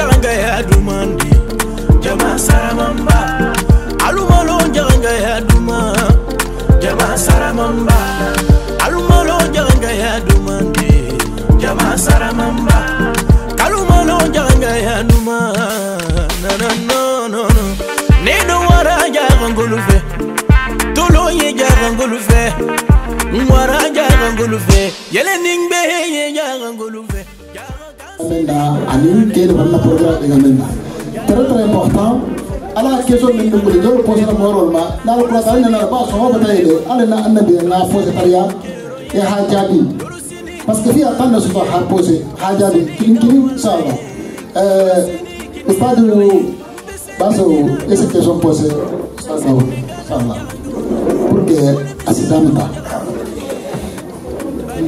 Jangan ya dumandi jama saramamba alumalo njaga ya duma jama saramamba alumalo njaga ya dumandi jama saramamba kalumalo jangan ya duma na na no no no ne do wara njaga ngolufe tolo ye njaga ngolufe ngwara njaga ngolufe yele ningbe ye njaga ngolufe ani ke de banna programme nga men très très important ala ke so men dum do ma na ko ta so ho bata ile na annabi na fo se tariya ya hajabi parce que fi atanna so hajabi kin kin sa ba euh kan eh, ustad baso esa question posé sa sa sa pour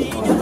Thank you.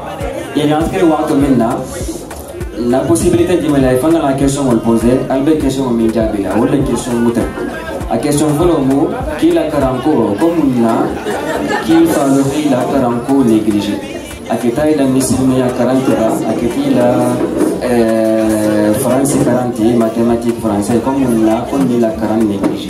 Il y ಏನಂದ್ರೆ ವಾತು ಮಿನ್ನ la possibilité de me la faire la question on poser. albe question on m'a dit ou la question muta La question le mu qui la karanko comme on na qui favorise la karanko négligé a que taille la missilme ya karantura a que la eh, français 40 mathématiques français comme on a on la karan négligé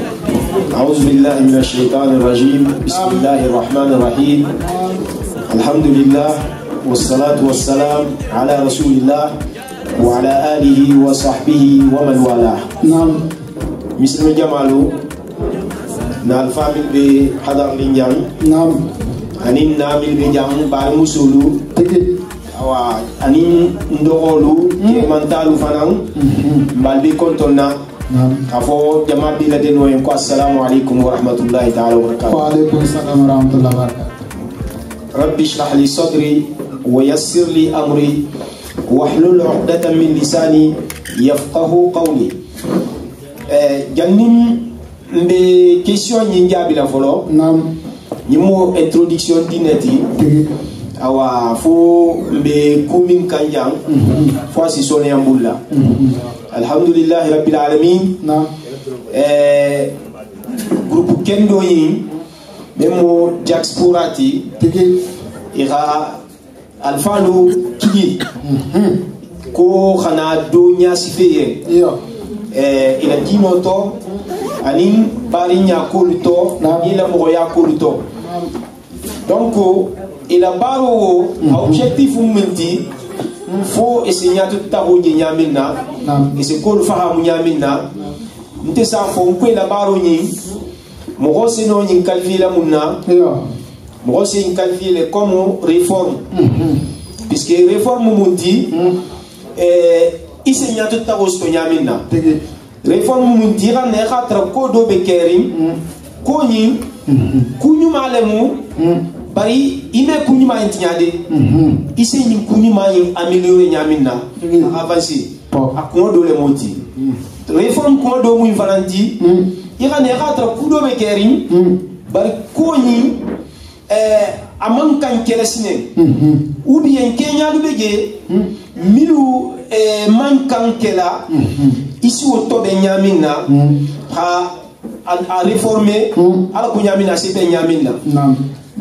أعوذ بالله من الشيطان الرجيم بسم الله الرحمن الرحيم الحمد لله والصلاة والسلام على رسول الله وعلى آله وصحبه ومن والاه نعم مثل جمالو نال فامل بحضر لنجام نعم أنين نامل بجام بار مسولو أوا أنين ندغولو كي منتالو فنان مال بي كنتنا نعم نعم بلادين وين السلام عليكم ورحمة الله تعالى وبركاته وعليكم السلام ورحمة الله وبركاته رب اشرح لي صدري ويسر لي أمري واحلل عقدة من لساني يفقه قولي آه، جنن مبي كيسيون ينجابي لفولو نعم نمو introduction dinati awa fo mbe kumin kan jan mhm. fo a si sɔniyan b'u la mhm. alhamdulilahi rabbil alamin ɛɛ gurupu kɛn dɔ ye eh, mɛ mo jakspora ti i ka alifa do kigi ko kana do ɲasife ye ɛɛ ilajinɔ tɔ ani baari ɲa k'olu tɔ ni lamɔgɔ k'olu tɔ donc ila baro wo a objectif min ti fo e se ñaatu taxu ñe ñamin na e se koolu faxaamu ñamin na nte sa fo n kuela baaro ñin moxo seno ñin calcule mun na moxo sen calcule comme réforme mhm. puisque réforme mun ti i se ñaatu taxu sito ñamin na réforme mun ti xa ne xa tara ko do be keerin mhm. ko ñin mhm. kuñuma lemu bari i mɛ kun ɲuman ye tiɲa de i se nin kun ɲuman ye améliorer ɲaamin na mhm. a avancer a kuŋo do le m'o ti mhm. réforme kuŋo do muŋ fana ti i ka ne i k'a tara ku do be kɛri mhm. bari koo ɲi eh, a man kan kɛlɛsinɛ ou bien kɛɲalu be je minnu eh, man kan kɛla i si o tɔ bɛ ɲaamin na ka a réformer ala ko ɲaamin na a se bɛ ɲaamin na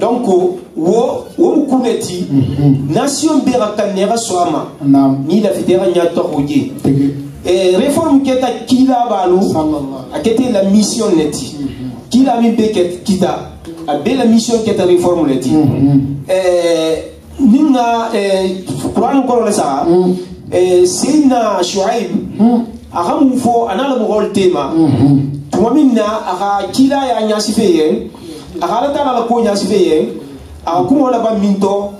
donc wo wo mu kune ti mhm. nation bɛɛ ka kanɛga sɔn a ma ni lafitɛga ɲa tɔgɔ je réforme kɛta kila b'alu a kɛte la mission ne ti mhm. kila min bɛ kita a bɛɛ la mission kɛta réforme ne ti mhm. eh, ni ka kuran eh, kɔrɔ le sa eh, seyidina shuaib a ka mun fɔ a n'a ka mɔgɔw tema tuma min na a ka kila y'a ɲasi fɛ yen akala tana la konya sifiye akumo la ba minto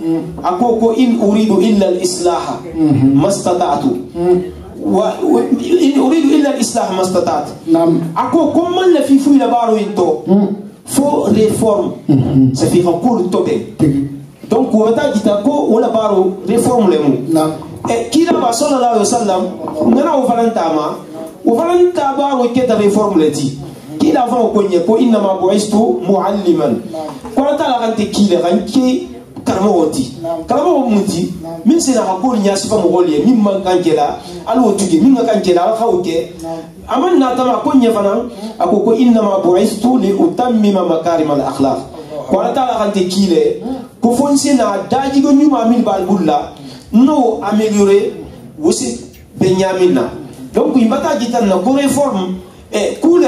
ako ko in uridu illa al islaha mastata'tu wa in uridu illa al islaha mastata'tu nam ako komman la fi fu la baro into fo réforme sifi ko ko tobe donc wata jita ko wala baro réforme le mu nam e kila ba sallallahu alaihi wasallam ngana o falanta ma o falanta baro keta réforme le ti kila fɔ ko ko inna ma bu'istu mualliman kɔrɔta la kan tɛ kile kan ke karamɔgɔ ti karamɔgɔ min sera ka ko ni ɲasifa mɔgɔw ye min man kan kɛla ala min ka kan kɛla ala k'o kɛ a ma ko ɲɛ fana a ko inna ma bu'istu li utammima makarima al akhlaq kɔrɔta la kan tɛ ko fo n se na dajigo min b'a bolo n'o amélioré o se donc i ma na ko réforme eh, kule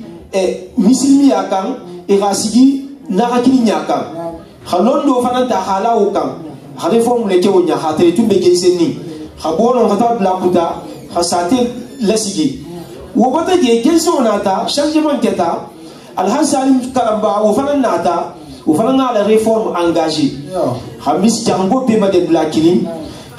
Eh, misili min y'a kan i e ka sigi n'a hakili ɲa kan ka lɔn dɔw fana ta ka ala o kan ka ne fɔ mun de kɛ o ɲa ka tere tun bɛ gese ni ka bɔ nɔ ka taa bila kuta ka sa te lasigi wo bata je gesew nata changement kɛta alhasali kalanba o fana nata o fana ka ala réforme engagé ka misi jango bɛɛ ma de bila kini yeah.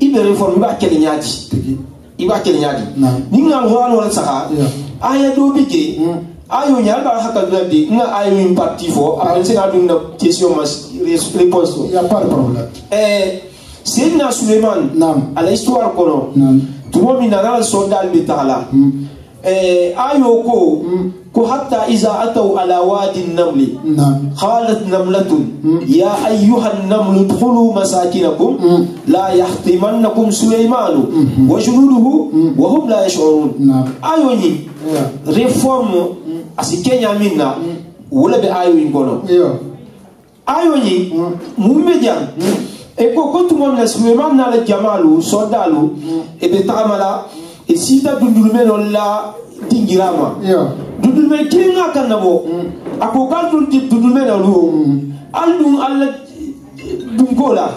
i bɛ réforme i b'a kɛ ni y'a di i b'a kɛ ni y'a ni ŋa mɔgɔ wɛrɛ saga aya dɔw bɛ je ayo ɲa b'a hakɛ dɔ di n ka ayo in parti fɔ a bɛ se ka dun na question ma réponse fɔ. y'a pas de problème. Eh, ɛɛ seyidina suleman. naam a la histoire kɔnɔ. naam tuma min na n'a sɔn daali bɛ taga la. Hmm. Eh, ayoko hmm. ko hatta iza atau ala wadi namli qalat namlatun hmm. ya ayyuhan namlu dkhulu masakinakum hmm. la yahtimannakum sulaymanu wa junuduhu wa hum la yash'urun ayo ni reforme asikenya minna wala be ayo ni kono ayo ni mumme jam e ko ko tuma na jamalu sodalu e be tamala e sita dundurume lo la dingirama dundurume kelen ka kan ka bɔ a ko k'a tun tɛ dundurume na olu hali dun ala dunko la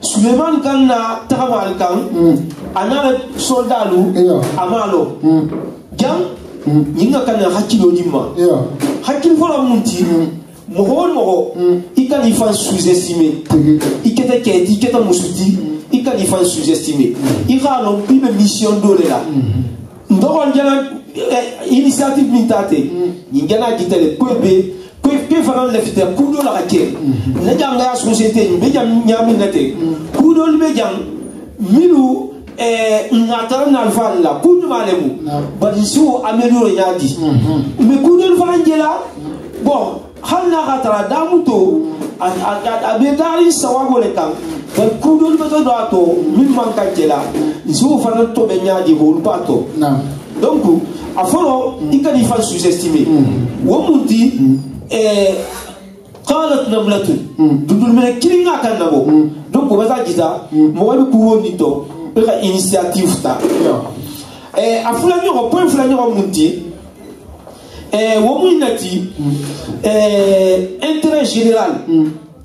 suleman kan na tagama ali kan a n'a ka sɔndalu a ma lɔ jan nin ka kan na hakili o di ma hakili fɔlɔ mun ti mɔgɔ o mɔgɔ i ka n'i fa suzesime i kɛtɛ kɛ i kɛtɛ muso di i ka n'i fan sous-estimé mm. i k'a dɔn i bɛ mission dɔ de la mm-hmm. n dɔgɔnin jala eh, initiative min t'a ten mm. nin jala gitɛlɛ ko bɛ pe e, e fana lɛfitɛ kudo la ka kɛ mm-hmm. ne jan ka ya société n bɛ jan ɲaami na ten kudoli bɛ jan minnu eh, ngatara nalfa la kudu ma lemu bari su ameliore nya di me mm-hmm. kudu fana jela bon hal na ka tara damu to a bɛ taari sawago le kan donc kudolu bɛ to don a to min man ka jɛla nsiw fana to bɛ ɲa de olu b'a to donc a fɔlɔ i ka n'i fa sous-estimer o mun ti ɛɛ qalat namlatu dundunminɛ kelen k'a ka nabɔ donc o bɛ taa jita mɔgɔ bɛ kuwo nin tɔ e eh, ka initiative ta ɛɛ a fila ɲɔgɔn point fila ɲɔgɔn mun ti ɛɛ o mun nati ɛɛ intérêt général. Mm.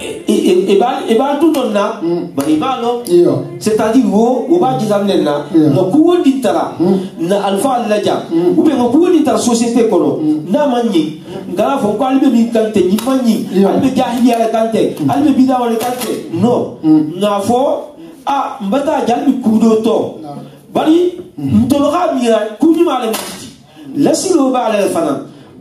i b'a du dɔ na bari i b'a lɔ c'est à dire wo o b'a jidaminɛ na nka kogo di tara na alifa laja ou bien nka kogo di tara société kɔnɔ n'a ma ɲɛ nka n'a fɔ ko ale bɛ min kan tɛ nin ma ɲɛ ale bɛ jahiliya yɛrɛ kan tɛ ale bɛ bidawa yɛrɛ kan tɛ non nka fɔ a n bɛ taa jali bɛ kudo tɔ bari ntɔlɔka min yɛrɛ kuji b'ale ma ci lasigi o b'ale yɛrɛ fana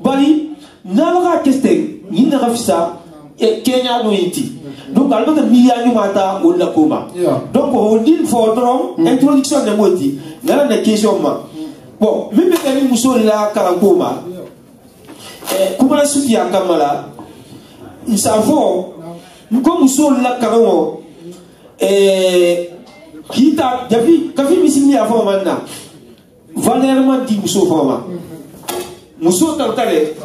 bari n'a bɛ ka kɛ ten nin na ka fisa kenya no ye ten donc ale bɛ ka miiriya ɲuman ta o de la ko ma donc o dili fɔ dɔrɔn introduction de b'o di nana na question ma bon min bɛ kɛ ni muso de la kalanko ma ɛɛ kumana suti a kama la sa fɔ ko muso de la kalan o ɛɛ k'i ta jafi kafi misi min y'a fɔ o ma na valeur ma di muso fɔ o ma muso ta o ta dɛ.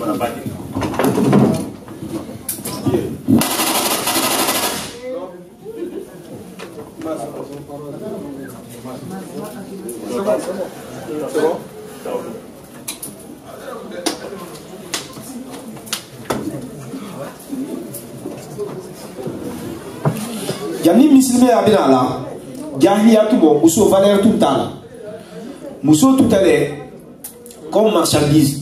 wanabaki janni misilime a bena la jahiya tubɔ muso valɛr tun t'a la muso tun tɛ dɛ comme marchandise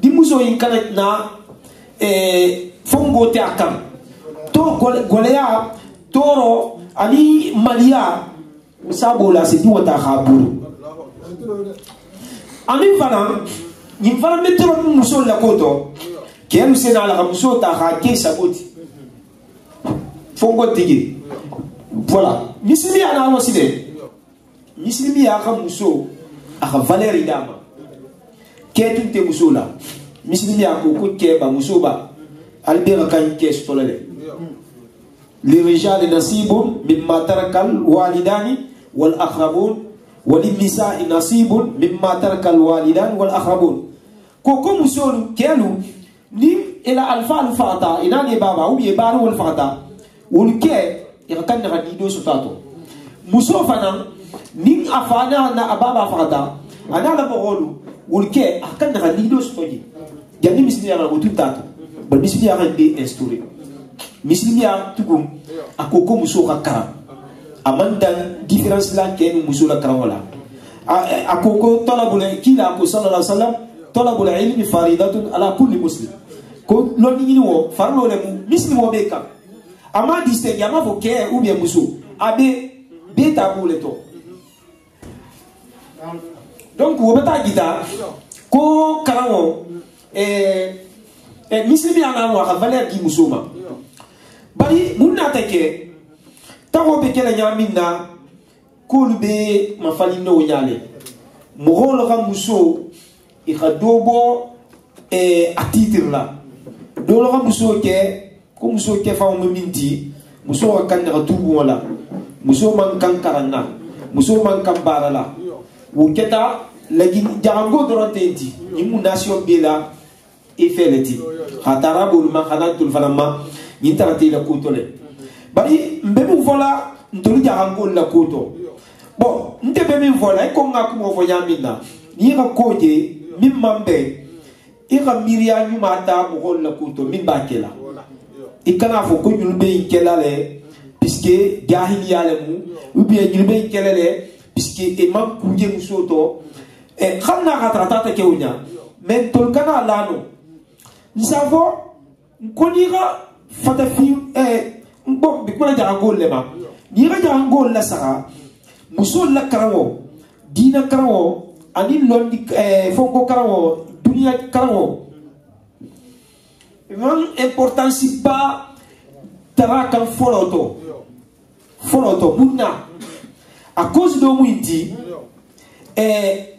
di muso in kana na eh, fongo tɛ a kan to gwɛlɛya tɔɔrɔ ani maliya sa b'o la sedi wata k'a bolo ani fana nin fana bɛ tɔɔrɔ ni muso lako dɔ cɛ min se n'a la ka muso ta k'a kɛ sago di fongo tigi voilà misiri y'a n'a nɔ si dɛ misiri y'a ka muso a ka valeur d'a ma kɛ tun tɛ muso la misiri y'a ko ko kɛ ba muso ba ale bɛ ka kan kɛ sɔrɔ dɛ lirijali nasibun mimma taraka alwalidani wal akhrabun walinisai nasibun mimma taraka alwalidani wal akhrabun ko ko musolu kɛlu ni ila alfa alfata ina ne baba u ye baaru wal fata wol kɛ i ka kan naga dido sotato muso fana ni a fa n'a na a baba fata a n'a lamɔgɔlu wolke akandaka ndigi do soto ye jandi misili yaga otun tato ba misili yaga nde instauré misili ya tugun a ko ko muso ka karam a man dan différence la kɛ ni muso la karamɔ la a ko ko tɔlabula kila a ko sallallahu alaihi wasallam tɔlabula ilmi faridatun ala kulli muslim ko lɔnni ɲini wɔ fari dɔ de mu misilimɔ bɛ kan a ma distingue a ma fɔ kɛ ou bien muso a bɛ bɛ taabolo le tɔ. donc wo bɛ taa jita ko kalan o misiri bɛ yan kan wa a ka valeur di musow ma bari mun n'a tɛ kɛ tago bɛ kɛlɛ ɲagami na k'olu bɛ mafali n'o y'ale mɔgɔw la ka muso i ka dɔ bɔ a titiri la dɔw la ka musow kɛ ko musow kɛfanw bɛ min ti musow ka kan ɲaga tuubu la musow man kan kalan na musow man kan baara la o kɛta jaganko dɔrɔn tɛ di nin mundasiɔn b'e la e fɛ le ten a taara b'olu ma ka na tolu fana ma nin taara t'e la ko tɔ dɛ bari n bɛ min fɔ la ntolu jaganko la ko tɔ bɔn n tɛ bɛ min fɔ la e ko n ka kuma fɔ n y'a min na nin ye ka kow de min man bɛn e ka miiriya ɲuman ta mɔgɔw la ko tɔ min b'a kɛ la i kana fɔ ko ɲulu bɛ yen kɛla lɛ puisque jahiliya lɛ mun ou bien ɲulu bɛ yen kɛlɛ lɛ puisque e ma kun ye muso tɔ. xamna eh, xa taxatata ke wuña mais tolkana lano nsafo nkonixa fata fi eh, bo bikmana jaxangol lema nixa jaxangol la saxa musol la karanwo dina karanwo ani londi eh, fonko karanwo duniya karanwo man importance ba tara kan fɔlɔ tɔ fɔlɔ tɔ mun na a cause dɔ mun di ɛɛ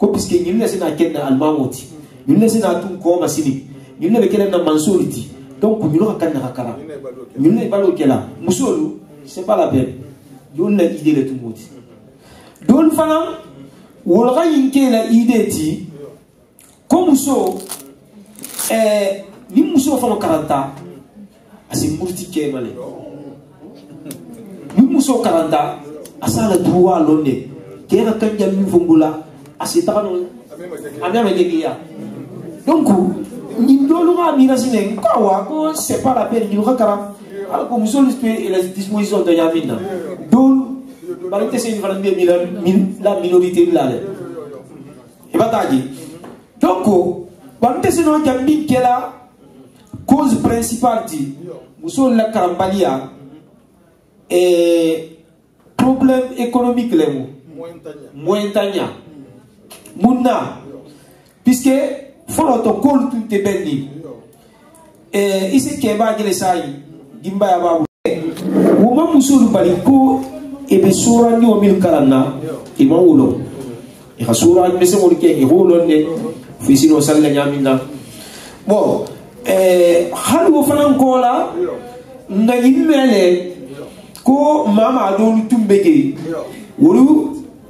ko puisque ñun ne sina ken na almamo ti ñun ne sina tun kooma sini ñun ne ɓe kenen na mansolu ti donc ñuno ka kan naka kara ñun ne balo kela musolu c'est pas la peine yon na idée le tumo ti don fana wolxa yin ke la idée ti ko muso eh, ni muso fana karanta asi ah, murti kemale ni muso karanta asala ah, droit lon ne kena kan jamin fo ngula asitaga no amya no degiya donc nin dolu ka mina sine ko wa ko c'est pas la peine ni ka kara ala ko muso lu pe la disposition de yamina dolu bari te c'est une valeur bien la minorité la le ibataji donc bari te c'est no jambi kela cause principale di muso la karambaliya eh problème économique le mo moyen tanya muna puisque fɔlɔ tɔ k'olu tun tɛ bɛn de ɛɛ i se kɛ b'a gɛlɛ sa ye denbaya b'a wuli o ma musolu bali ko e bɛ sora ni o min kalan na i ma wolo i ka sora i bɛ se k'olu kɛ i wolo dɛ fo i sin o sali ka ɲagami na bɔn ɛɛ hali o fana kɔ la nka i bɛ mɛn dɛ ko maa maa dɔw tun bɛ kɛ olu.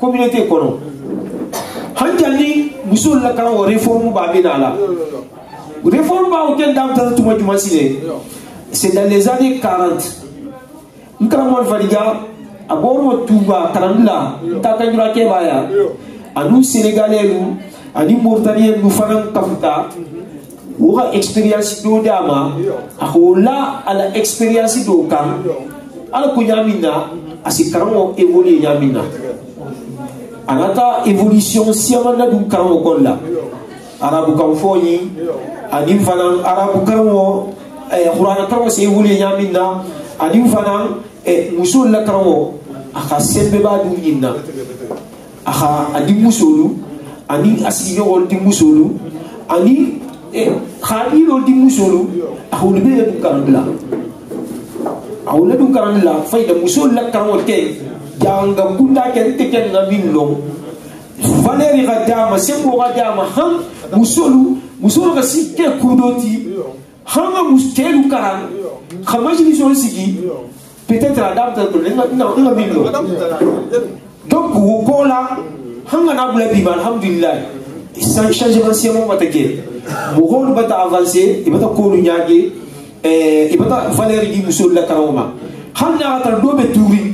communauté kɔnɔ hanjali ni musow lakalan o réforme b'a bɛ na a la réforme b'a kɛ n'a bɛ taa tuma jumɛn si de c'est dans les années quarante n karamɔgɔ valija a bɔr'o tuba kalanni la n ta ka jura kɛ b'a ya ani sénégalais nu ani mauritaniens nu fana kafuta o ka expérience dɔ d'a ma a ko la a la expérience dɔw kan hali ko ɲa min na a si karamɔgɔ évoluer ɲa min na. anata évolution siyamanda dun karanwo kɔli la arabukan fɔ ye ani fana arabu karanwo kurana karanwo se évolué ɲamin na ani fana musow la karanwo a ka sɛnbɛ b'a dun ɲin na a ka a di musolu ani a sigiɲɔgɔn di musolu ani xaaɓiilo eh, di musolu a ka wuli bɛ dun karan bila a wuli dun karan bila fayida musow la karanwo kɛ yanga kuta ken teken na min long valeri ga dama sembo ga dama han musolu musolu ga sikke kudoti hanga mustelu karan khamaji ni sol sigi peut-être la dame tan nga nga nga min long donc wo kola hanga na bula bi alhamdulillah sans changement c'est mon batake mogol bata avancer ibata ko nyaage eh ibata valeri di musolu la karoma hanna ta do be turi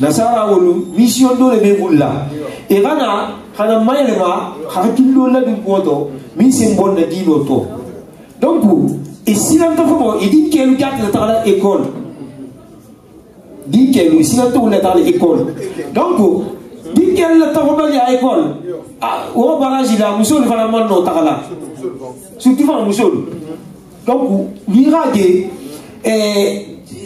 nasara wolo mission dɔ ah, le bɛ bolo la i ka na ka na mayɛlɛma hakili dɔ ladon bɔ tɔ min sen bɔ na di dɔ tɔ donc i siranta fɔ mɔ i di kɛlu k'a tɛ taga la école di kɛlu i siranta o la taga la école donc di kɛlu la taga bali a école ah o barrage la muso de fana man nɔ taga la surtout fana muso de donc n'i k'a kɛ ɛɛ.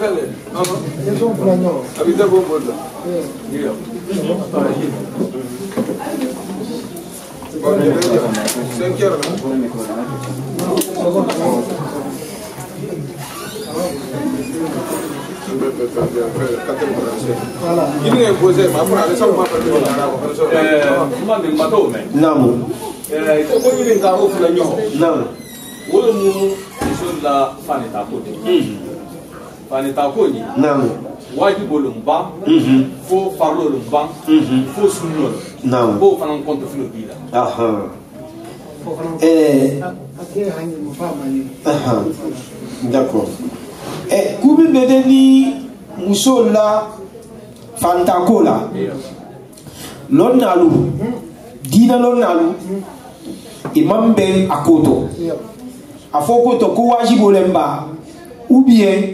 Dale, vamos. Es un plano. Ahorita voy v u e n t a Mira. Sen kâr mı? Namu. Ko ko ɲini ka o fila ɲɔgɔn. Namu. O de mun muso la fani ta ko de. fanetakoni naam wajiboluba mhm. fo farloluba mhm. fo sunnol naam bo fana konto fino bila aha eh aha d'accord eh kubi bede ni muso la fantako la lon nalu hmm? dina lon nalu hmm. imam bɛ a ko tɔ a fɔ ko tɔ ko wajibolen ba ou bien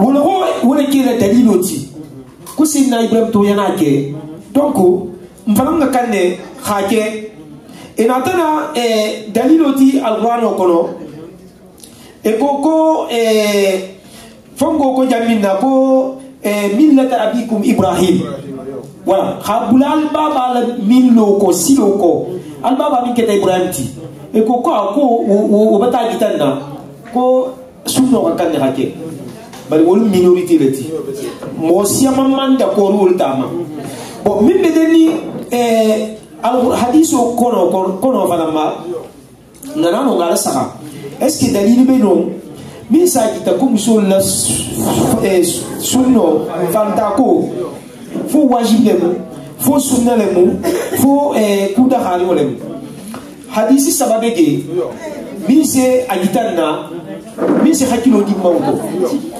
wolo ho wone ke la dalilo ti ku sidina ibrahim to yana ke donc mfana nga kanne ha ke ina e tana eh, dalilo ti alquran o kono e ko ko eh, fongo ko jaminna ko eh, millata abikum ibrahim voilà ha bula albaba la millo ko silo ko albaba min keta ibrahim ti e ko ko ko o bata gitanna ko sunno ka kanne ha ke bari olu minorité le ti mɔgɔ siyaman man d'accord olu ta ma bon min bɛ kɛ ni ɛɛ hadiso kɔnɔ kɔnɔ fana ma nana nɔ k'ale saga est ce que dalili bɛ nɔ min sa kita ko muso la ɛɛ sunnɔ fanta ko fo wajibi le mu fo sunna le mu fo ɛɛ kudahari le mu hadisi saba bɛ kɛ min se a kita na min se hakili di maaw kɔ.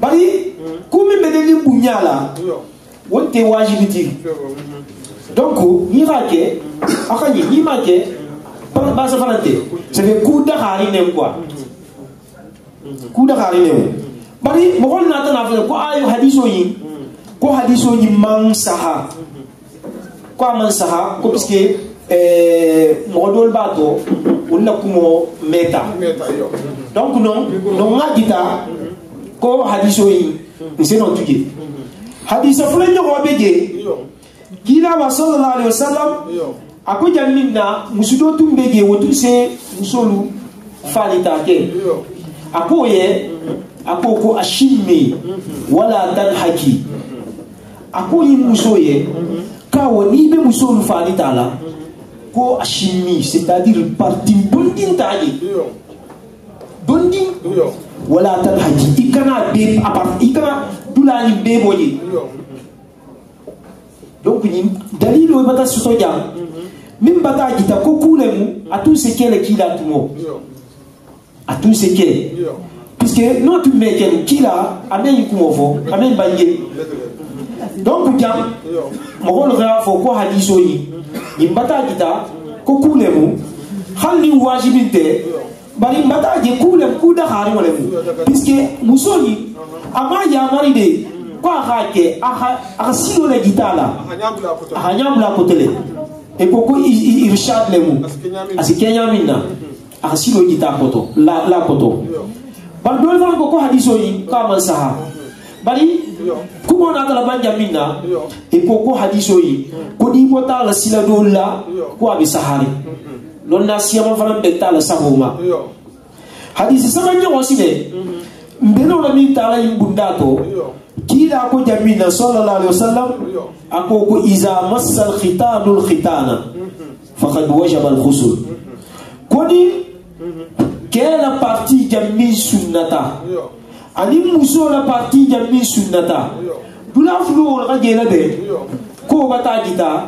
bari hmm. ko min bɛ kɛ ni bonya la o tɛ wajibi di donc n'i m'a kɛ a ka ɲi n'i m'a kɛ baasa fana tɛ c'est que k'u da ka arinɛ quoi hmm. hmm. bari mɔgɔ n'a ta n'a fɔ ko ayo hadiso in ko hadiso in man saha ko a man saha ko parce que mɔgɔ dɔw b'a to olu donc non donc n kita ko hadiso yi nseno tuge hadisa fula ɲɔgɔn bɛ je kila wa sallallahu alaihi wasallam a ko jamin na musu dɔ tun bɛ je o tun se musolu fali ta kɛ a ko ye mm-hmm. a ko ko ashime mm-hmm. wala tanhaki a ko yi muso ye mm-hmm. kawo n'i bɛ musolu fali ta la ko ashimi c'est à dire parti bondin ta ye bondin wala tanhaji i kana be i kana dulani bebo ye donc ñin dalilo bata soto jam min bata jita ko kule mu atu se kele kila tumo atu se kele puisque no tu me kele kila amen kumo fo amen banje donc jam mogo lo fa fo ko hadiso yi ñin bata jita ko kule mu halli wajibinte bari mbataje kule kuda hari wala mi puisque musoni ama yamari de ko aha ke aha aha sino la gitala aha nyambula kotele e poko irshad lemu asike nyamina aha sino gita koto la la koto bari dole fana ko ko hadiso yi ka man saha bari kuma na tala banja minna e poko hadiso yi ko di bota la sila dola ko abi sahari lɔn na siyama fana bɛɛ t'a la sago ma hadisi sama ɲɔgɔn si dɛ nbɛrɛw la min taara in bunda tɔ kiila a ko jaabi na sallallahu alaihi wa sallam mm-hmm. mm-hmm. mm-hmm. a ko ko iza masal khitaanul khitaana fakad wajabal husul ko ni cɛɛ la parti jaabi sunnata ani muso la parti jaabi sunnata dula fulu wɔlɔ ka jɛnɛ dɛ ko ka taa jita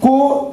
ko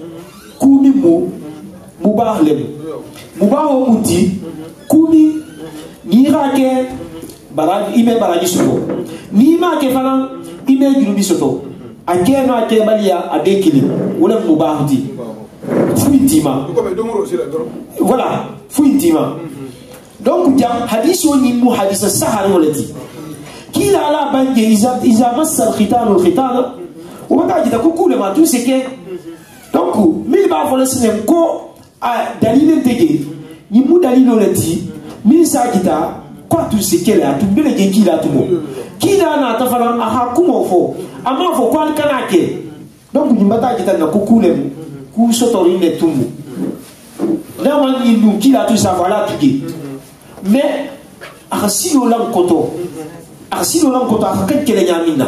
kumi mo mubah lem mubah o muti kumi nira ke bara ime baraji soto ni ma ke fana ime junubi soto a ke no a ke baliya a be kili wala mubah ti foyi t'i ma voilà foyi t'i ma donc ja hadisi o ɲinimu hadisa sahari wala ti kila ala bange iza masal khitanu khitana o ma taa jita ko kule ma tu se kɛ donc min b'a fɔ ne sinɛ ko a dalili tɛ kɛ ni mun dalili le ti min sa kita ko a tun se kɛlɛ a tun bɛ lajɛ k'i la tugun k'i ah, la n'a ta fana a ah, ka kumaw fɔ a m'a fɔ ko hali kan'a kɛ donc nin bɛ taa kita na ko k'u lɛ mu k'u sɔtɔri lɛ tun mu n'a ma nin dun k'i la tun sanfɛ ala tun kɛ mais a ka si y'o la nkɔtɔ a ka si y'o la nkɔtɔ a ka kɛ kɛlɛ ɲamin na.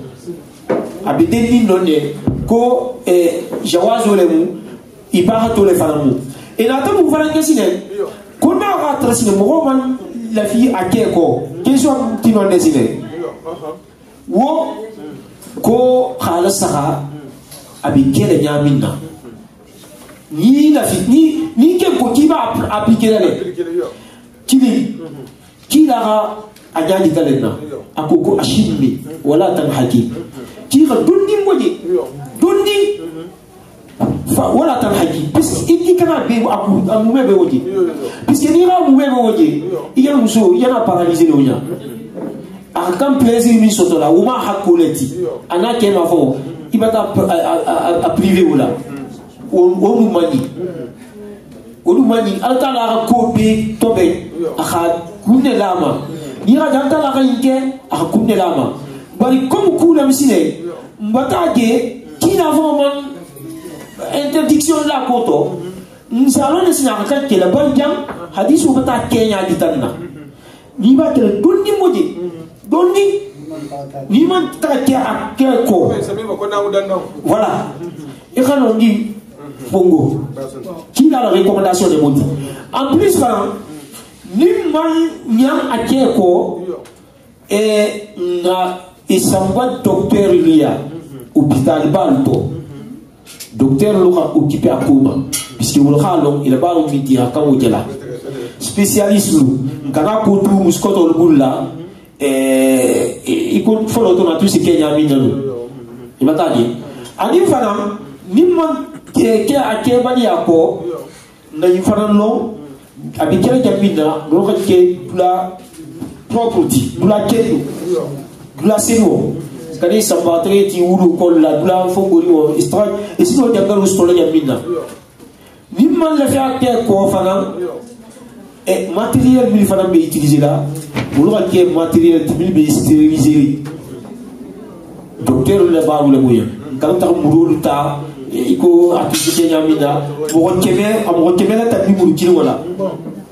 a bɛ den nin dɔn dɛ ko eh, jawa zo le mu i b'a ka to le fana e mu et la ta mun fana kɛ sinɛ ko n'a ka tara sinɛ mɔgɔw ma lafi a kɛ kɔ question ti nɔ dɛ sinɛ wo ko k'ale saga a bɛ kɛ de ɲaami na ni lafi ni ni kɛ ko k'i b'a appliquer dɛ kini k'i la ka a ɲaani ka le na a ko ko a si min wala tan hakili. tiixa dondi moƴe dondi wala tan haji puisque i kana be a mume be woje puisque nixa mume be woje iyana muso iyana paralyse ne oña axa kam plaisir min sotola woma hakkoleti ana kema fo i bata a privé wola mm. wo nu mañi mm. olu mañi ala ta laxa ko be toɓe axa kunne lama nixa jan ta laxa yin ke axa kunne lama bari comme kula misine mbata ge kina voma interdiction la koto nsalon ne sina ka kela bari jam hadisu bata kenya ditanna ni ba tere donni moji donni ni man ta ke akke ko voilà e kana ndi bongo kila la recommandation de modi en plus par ni man nyam akke ko e na isambwa docteur lia hôpital mm-hmm. banto mm-hmm. docteur loka occupé à kuba puisque wol halong ila en mitira kawo jela spécialiste lu kaka kutu muskoto lubulla mm-hmm. eh ikon folo to na tu sikenya minanu imatadi ani fana nimman ke ke à yako na fana lo abi kere jamina loka ke bula property bula ketu dulasini o kadi sanbagatɛgɛ t'i wuli kɔli la dula fo gori o i e e si t'o jangali sɔrɔ ɲɛ min na ni ma lafiya kɛ kɔ fana ɛ e matériel min fana bɛ utiliser la olu ka kɛ matériel min bɛ stériliser docteur le b'a wele ko ye kalo taga muru olu ta i ko activité ɲa min na mɔgɔ kɛmɛ a mɔgɔ kɛmɛ ka ta bi muru kiri o la.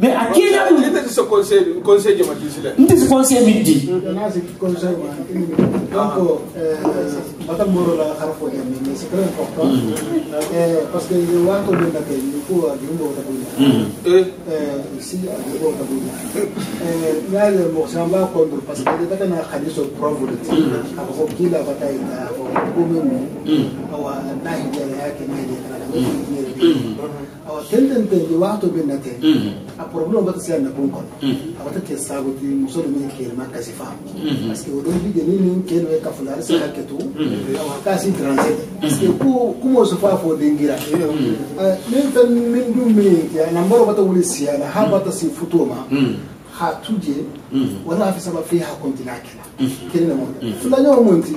Mais à qui là Il était ce conseil, le conseil de Matisila. Il était ce conseil mm, midi. Donc, euh, euh, Madame Morola a fait mais c'est très important. Mm. Euh, parce que le Wanko de la paix, il faut à Grimbo Taboula. Ici, à Grimbo Taboula. Là, le Morsamba contre, parce que le Takan mm. a calé sur provo de Tina, à Roki la bataille, à Rokumemu, à Nahidja, à Kemedi, à Kemedi. Tendente, le Wanko de la paix apurobulemu batasiyana kunkon mm. abatatesaago ti musolu min kelema kasifaamu parce que odon bijenini kelwe kafulari seka ketu awakasi transit parce que kumoso faa fo dingira min fen min dum mintia bata wuli siyana ha bata si futuma ha tuje wala afisaba fi ha kontina kela kene na mm-hmm. monti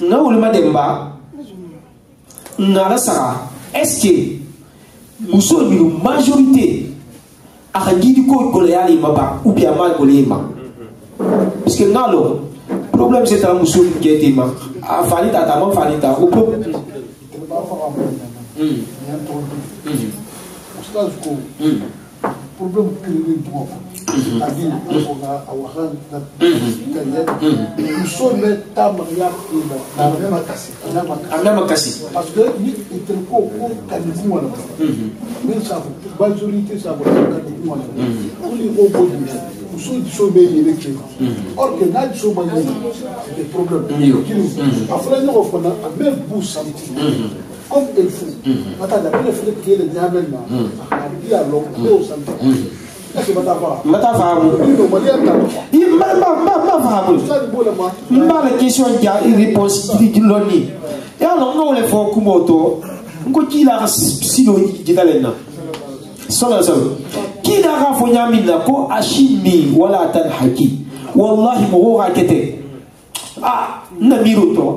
na woloma denba na ala sara est ce que muso ɲinu majorité a ka jidiko gwɛlɛya le ma ban ou bien a ma gwɛlɛya e ma parce que n'a lɔ problème c'est ta muso ɲu kɛ ten ma a fani ta ta a ma fani ta o pro. Mm. Mm. problème créé droit c'est-à-dire mhm. mhm. on a awaran kanya so me ta maria ina na makasi na makasi parce que ni etel ko ko kanibu wana mais ça majorité ça va kanibu wana on est au bout du muso so bɛ yele kɛ or que n'a so ma ɲɛ c'est des problèmes a fɔra ɲɔgɔn fana a même b'u santi comme des fous. Mhm. Attends, la Philippe qui est le diable mhm. mhm. oh, n b'a la question ja i réponse lɔnni ya lɔn n'o le fɔ kumaw tɔ n ko k'i la si dɔ jita le na sɔlɔ sɔlɔ k'i la ka fɔ ɲa min na ko a si min wala a ta ni haki walahi mɔgɔw ka kɛ tɛ a n na miiri o tɔ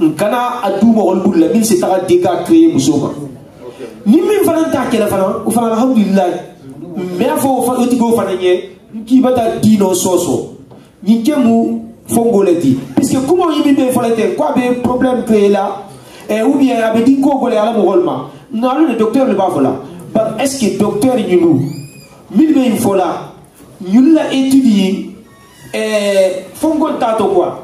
n kana a du mɔgɔli bulu la min se taga den k'a créer musow ma ni min fana t'a kɛlɛ fana o fana alhamdulilayi n bɛ fɔ o tigiw fana ɲɛ n k'i bɛ taa di nɔ sɔsɔ nin kɛ mun fo n k'o lɛ di parce que kuma ye min bɛ fɔlɔ tɛ k'a bɛ problème créer la ɛ eh, ou bien a bɛ di ko o ko la ala mɔgɔw ma nka ale de docteur de b'a fɔ la but est ce que docteur ɲinu min bɛ nin fɔ la ɲinu la étude eh, ye ɛɛ fo n ko t'a to quoi.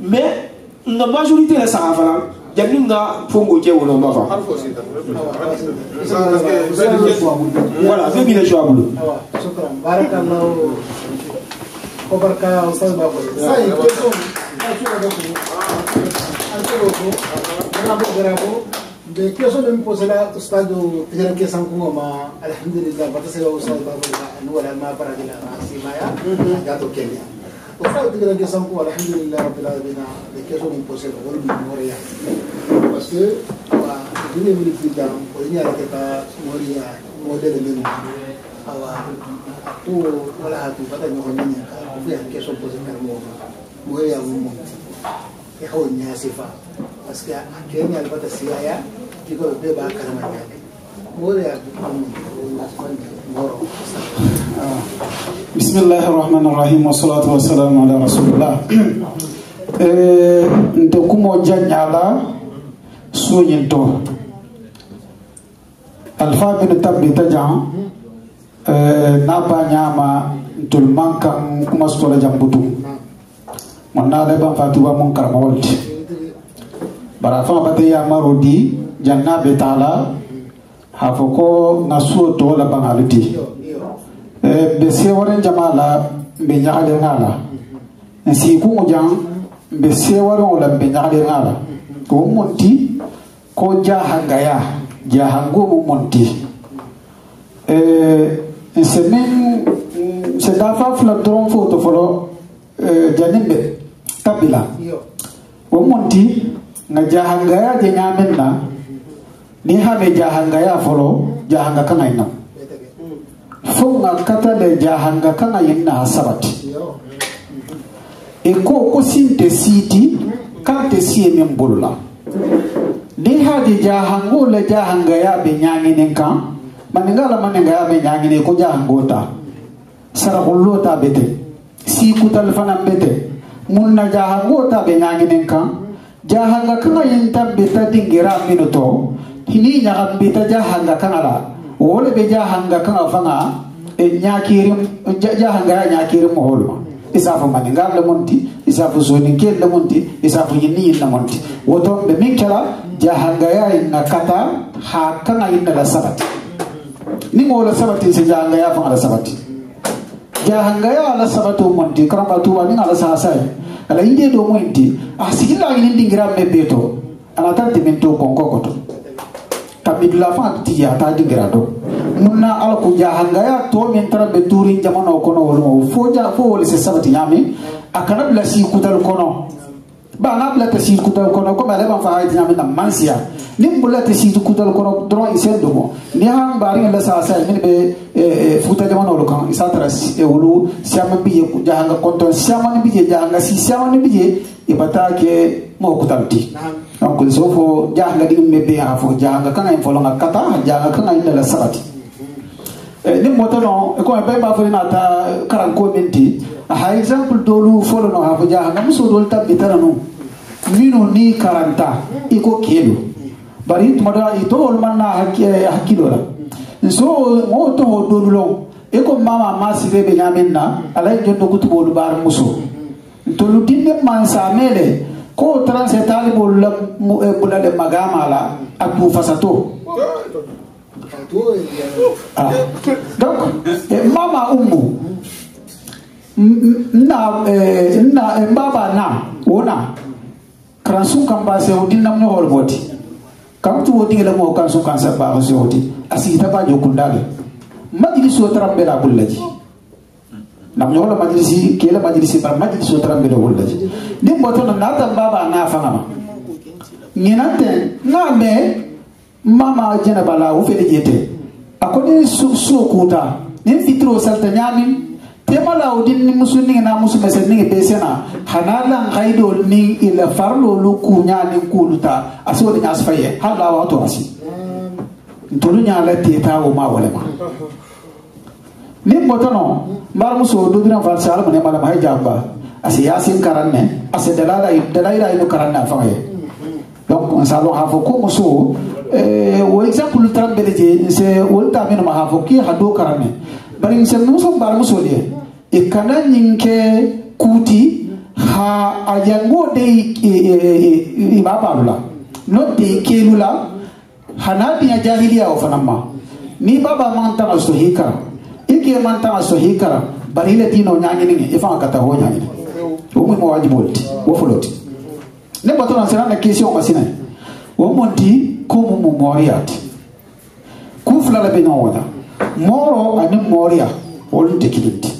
mas la maioria de Sahara, il y a une qui est Voilà, o estado de ter que sair com o mamã, alhamdulillah, para ser o estado para o lugar, não é o lugar para ir lá, mas sim, وفاء dëgg la di sant alhamdulilah rabbil alamin les questions qu'on pose là wala mu war a yàq parce que waa bi ne minute bi daam ko ñu yàlla kata wari ya mo dele min awa to wala ha to fata siaya di ko be ba karama ñaka mo Bismillahirrahmanirrahim wassalatu wassalamu ala rasulullah eh nte kumo janyala suñinto alfa bin tabbi tajan eh naba nyama tul mankam kuma sola jambutu monna le ban fatuba mun karma wolti bara fa bate ya marodi janna betala hafoko nasuo to la bangaluti be sewaren jama la be ñagalenga la nsi kuŋo jaŋ be sewareŋo la be ñagalenga la wo monti ko jaha gaya jaha ngomo monti nse eh, men nse dafa fula doroŋ fo to folo eh, janin be kabila wo iya. monti nga jaha gaya na ni habe jaha gaya folo jaha nga kaŋay funga katale jahanga kanga yenna sabati eko kusinte siti kante siye mbulla ni hadi jahango le jahanga ya be nyangine kan maningala maninga ya be nyangine ko jahangota sara ta bete si kutal fana bete munna jahangota be nyangine kan jahanga kanga yenta beta dingira minuto hini nyaga bete jahanga kana la wole be jahanga kan afanga e nyakirim jahanga nyakirim holo isafu mani ngal le monti isafu soni kel le monti isafu yini yinna monti woto be min kala jahanga ya inna kata ha kana inna la sabati ni mo la sabati se jahanga ya fa la sabati jahanga ya la sabatu monti karamba tuwa ni ala sasai ala inde do monti asigila ah, ngi ndingira me beto anata timinto konko koto tamidlafan ti yata digira dɔ nunna ala ko ja hangaya tɔ min taara bɛ tuuri jamana o kɔnɔ olu ma fo ja fo wali se sabati ɲaami a kana bila si kutali kɔnɔ ba n'a bila tɛ si kutali kɔnɔ komi ale b'a fɔ a ye ɲaami na mansiya ni n bila tɛ si kutali kɔnɔ dɔrɔn i se dogo ni an baari yɛrɛ sa sa min bɛ e, e, futa jamana olu kan isa taara e olu siyaman bi ye ja hanga kɔntɔn siyaman bi ye ja hanga si siyaman ni ye ibatake mo kutamti donc so fo jahanga di me be ha fo jahanga kana en folonga kata jahanga kana inda la sabati eh, ni moto no ko be ba fo na ta karan ko minti ha example dolu folo no ha fo jahanga muso dol tabitara no minu ni karanta iko kelo bari tumada ito ol manna hakilo la so mo to dolu lo iko mama masibe be nyamin na alai jondo kutubo bar muso dolutinne mansamele ko tara setali bolla bulale eh, magama la aku fasato ah. donc eh, mama umbu na eh, na baba na ona kransun kan ba se odin namno holboti kam tu woti le mo kan su kan sa ba se odi asita ba jokundale majlisu tara bela bullaji ndax ñoo la majlisi kee la majlisi bar majliso taram bede wol daji ndi mboto nam naata baba na fangama nginante na me mama jena bala u fede jete akoni su su kuta nin fitro salta nyamin tema law din ni musu ni na musu mesen ni be sena hana lan gaido ni ila farlo lu ku nyani kuluta aso ni asfaye hala wa to asi ntolu nyala teta o ma wala ma ni bɔtɔnɔ mbaramuso dodiran falsa ala mune malama hay jagba asi yasin karanne asi dalala dalayira inu karanne a faŋa ye donc sa lɔn hafo ko muso wo eh, exemple taran bele je se wol taminu ma hafo ki ha do karanne bari se muso mbaramuso de e kana nyin ke kuti ha a yango de i ba balula no de kelula hana biya jahiliya o fana ma ni baba man tana so hikara tige man tawa so hikara bari le tino nyangi ninge ifa kata ho nyangi umwe mo wajibu ulti wo foloti ne bato na sira na kesi masina wo monti ko mu moriati moriat ku fula la bina wada moro ani moria wol tikiliti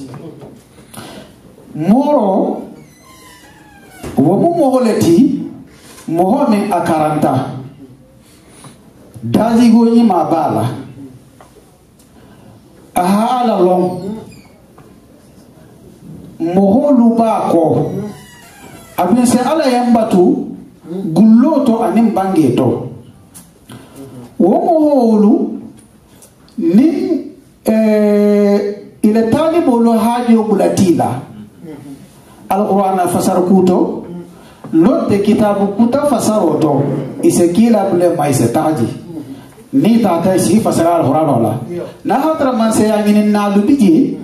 moro wo mu mogoleti moho min akaranta dazigo nyima bala ala lɔn mɔgɔlu b'a kɔ a bɛ se ala ye n bato gulo ani n bange tɔ eh, o mɔgɔlu ni ɛɛ ile taalibu lo haaji o bulati la alqur'ana fasar kuto lotte kitabu kuta fasar oto ise kila bule ma ise taaji ni tata isi fasara al Qur'an wala ya. na hatra man se yangin na lu biji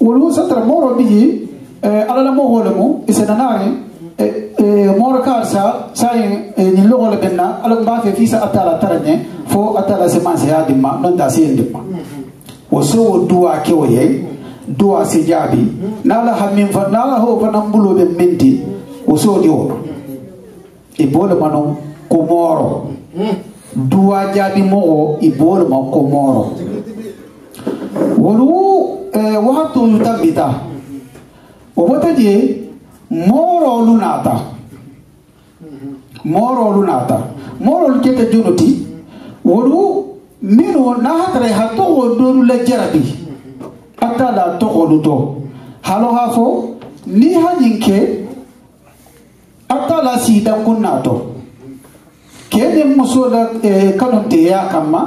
wulu satra moro biji eh, ala la mo wala mu isena nari eh, eh, moro kar sa sayin ni logo le benna ala ba fe fisa atala taranye fo atala se man se ma non ta se ma waso duwa ke duwa se jabi na la hamin fa na la ho fa nam bulo de menti waso di wono e bolo ko moro hmm. dua jaabi mɔgɔ i b'olu ma ko mɔɔrɔ wolu ɛɛ eh, wagati olu ta bi ta o bɛ ta je mɔɔrɔ olu n'a ta mɔɔrɔ olu n'a ta mɔɔrɔ olu kɛtɛ jɔn ti wolu minnu n'a hatara ha tɔgɔ dɔɔni la jarabi a t'a la tɔgɔ dɔ tɔ hali o ha fɔ n'i ha nin kɛ a t'a la sigida ko n'a tɔ keɓe musola eh, kano teya kamma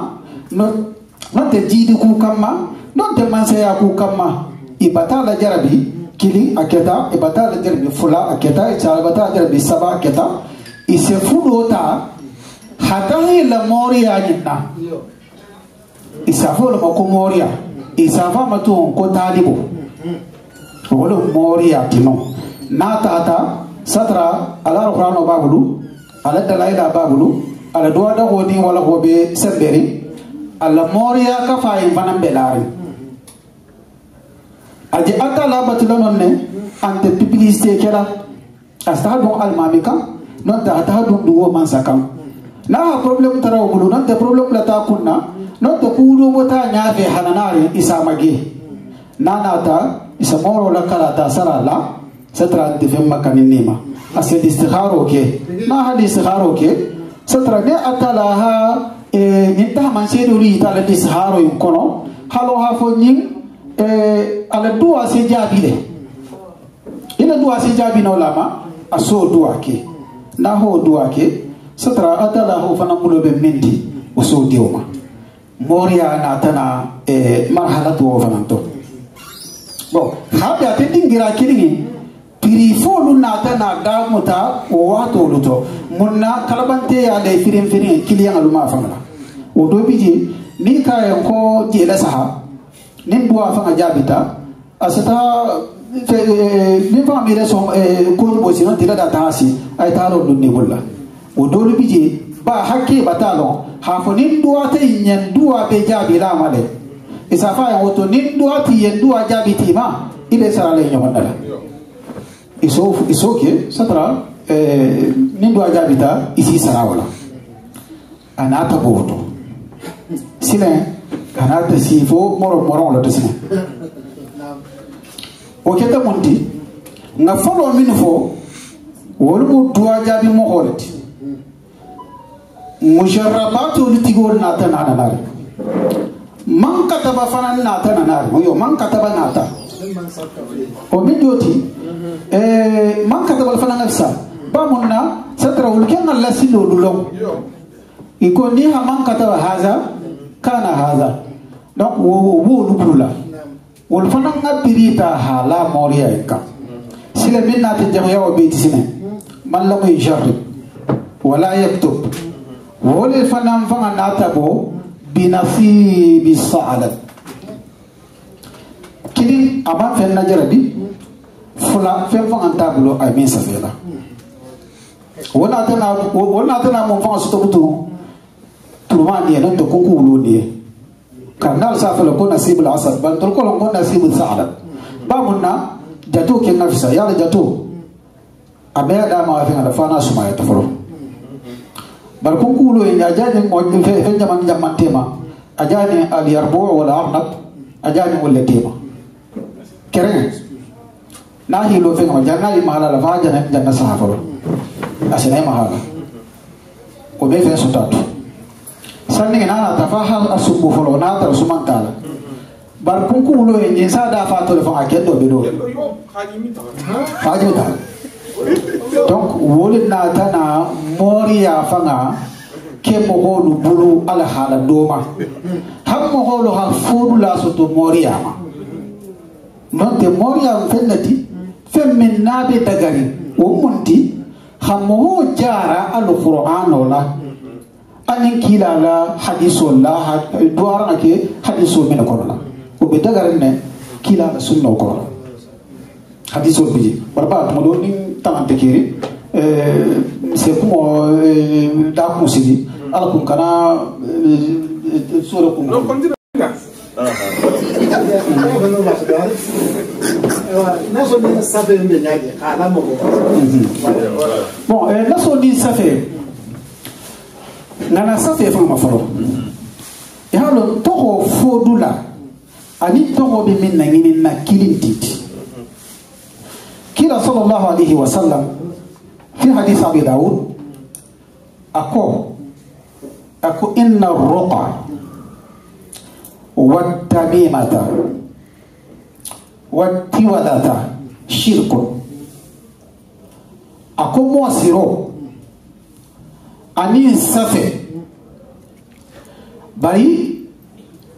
non te jiidi ku kamma non te mansaya ku kamma i batala jarabi kili a keta i batala jarabi fula a keta i calabatala jarabi saba a keta i se fuɗo ta hatahe la moriya ñinna i safo lama ko moriya i safama tuhon ko talibo wolo moriya tino na tata satra ala alqur'ano babulu ala dalaila babulu ala duwada hodi wala hobe sembere ala moriya ka fayi fana belari aje ata la batulonon ne ante publicité kala asta don almamika non ta ta don do man sakan na problem tara bulu non ta problem la ta kunna non ta kudo bota nya fe hananare isa magi nana ta isa moro la kala ta sara la satra defem makanin nima asid di oke na hadi setra ne akala ha eh nita man se do ri ta halo ha eh ada dua sejati deh, ini jabi de ina jabi no lama aso dua ke, nah ho do ake setra lah ho fana na mulo be mendi o so ma moria na tana e eh, marhala do o fa na to bo ha kiringi firi folu nata na gamuta o watolu to munna kalabanteyade firin firin kiliyaŋalu ma faŋla o do bi je ni ka ye ko jela saha nin buwa faŋa jaabita asata ni faŋa e, mi reso e, kojubo sino tila da taa si a ye taa lo dunni bulla o dolu bi je ba hakke bata lon ha fo nin duwa te yen duwa be jaabi lama de isafa e ye woto nin duwa ti yen duwa jaabi tima ile sarala ye ɲɔgɔn da la isoo kee satara nin do a jaabita isii saraa wala a naa ta booto sinɛ a naa ta sii fo mɔrɔ mɔrɔŋ lɔ ta sinɛ o kɛta mun nana de man kataba fana naata nana de o man kataba naata. o min joti eh, man katabal fana ka fisa ba mun na satara olu kan ka lasi n'olu lɔn i ko ni a man kataba haza kana haza donc o b'olu bulu la olu fana ka biri ta hala mɔriya ye kan sila min n'a tɛ jamuya o bɛ ti sinɛ man lamu ye jari wala yaktub o le fana fanga n'a ta bɔ binasibi sa'alat كدي أبا فين نجرا بي فلا فين فان تابلو أمين سفيرا ولا تنا ولا تنا من فان ستبتو تروما دي أنا تكون كولو كنا سافلو كنا سيب العصر بل تركو كنا سيب الثعلب جاتو كنا في سيارة جاتو أبي هذا ما أفهم هذا فانا سمعت تفرو بل كون كولو إن أجاني في فين جمان جمان تيما أجاني الأربوع ولا أرنب أجاني ولا تيما kere na hiilo feŋ o jangayi mahala la faa jane janna saafolo asenai mahala ko ɓe feŋ sutatu sanniŋe naana tafa ha a sumbu folo na tara sumankala bar kunku wulo e ñin sa da faa téléphone a ken ɗo ɓe ɗo faajo taa donc wolin natana mooriya faŋa ke mogolu bulu ala haala dooma han mogolu ha foodu laa soto mooriyama nodde moriyam fellati femmin naabe dagari wommunti hammoho jara alquran ola anin kiilala hadisol la duwarana ke hadiso mine konola oɓe dagarinne kiilala sunno koola hadisol biji wara ba tuma ɗo ɗin tamante keri se kumo da kum sigi ala kum kana sura kum Quando nós n'a sɔrɔ sanfɛ in k'a bon n'a sɔrɔ sanfɛ nana sanfɛ fana ma fɔlɔ yalo tɔgɔ foodu la ani tɔgɔ na min na kiri didi kira sallallahu alaihi wa sallam fi hadith abi a ko a inna والتميمة والتولة شرك ako mwasiro ani nsafe bari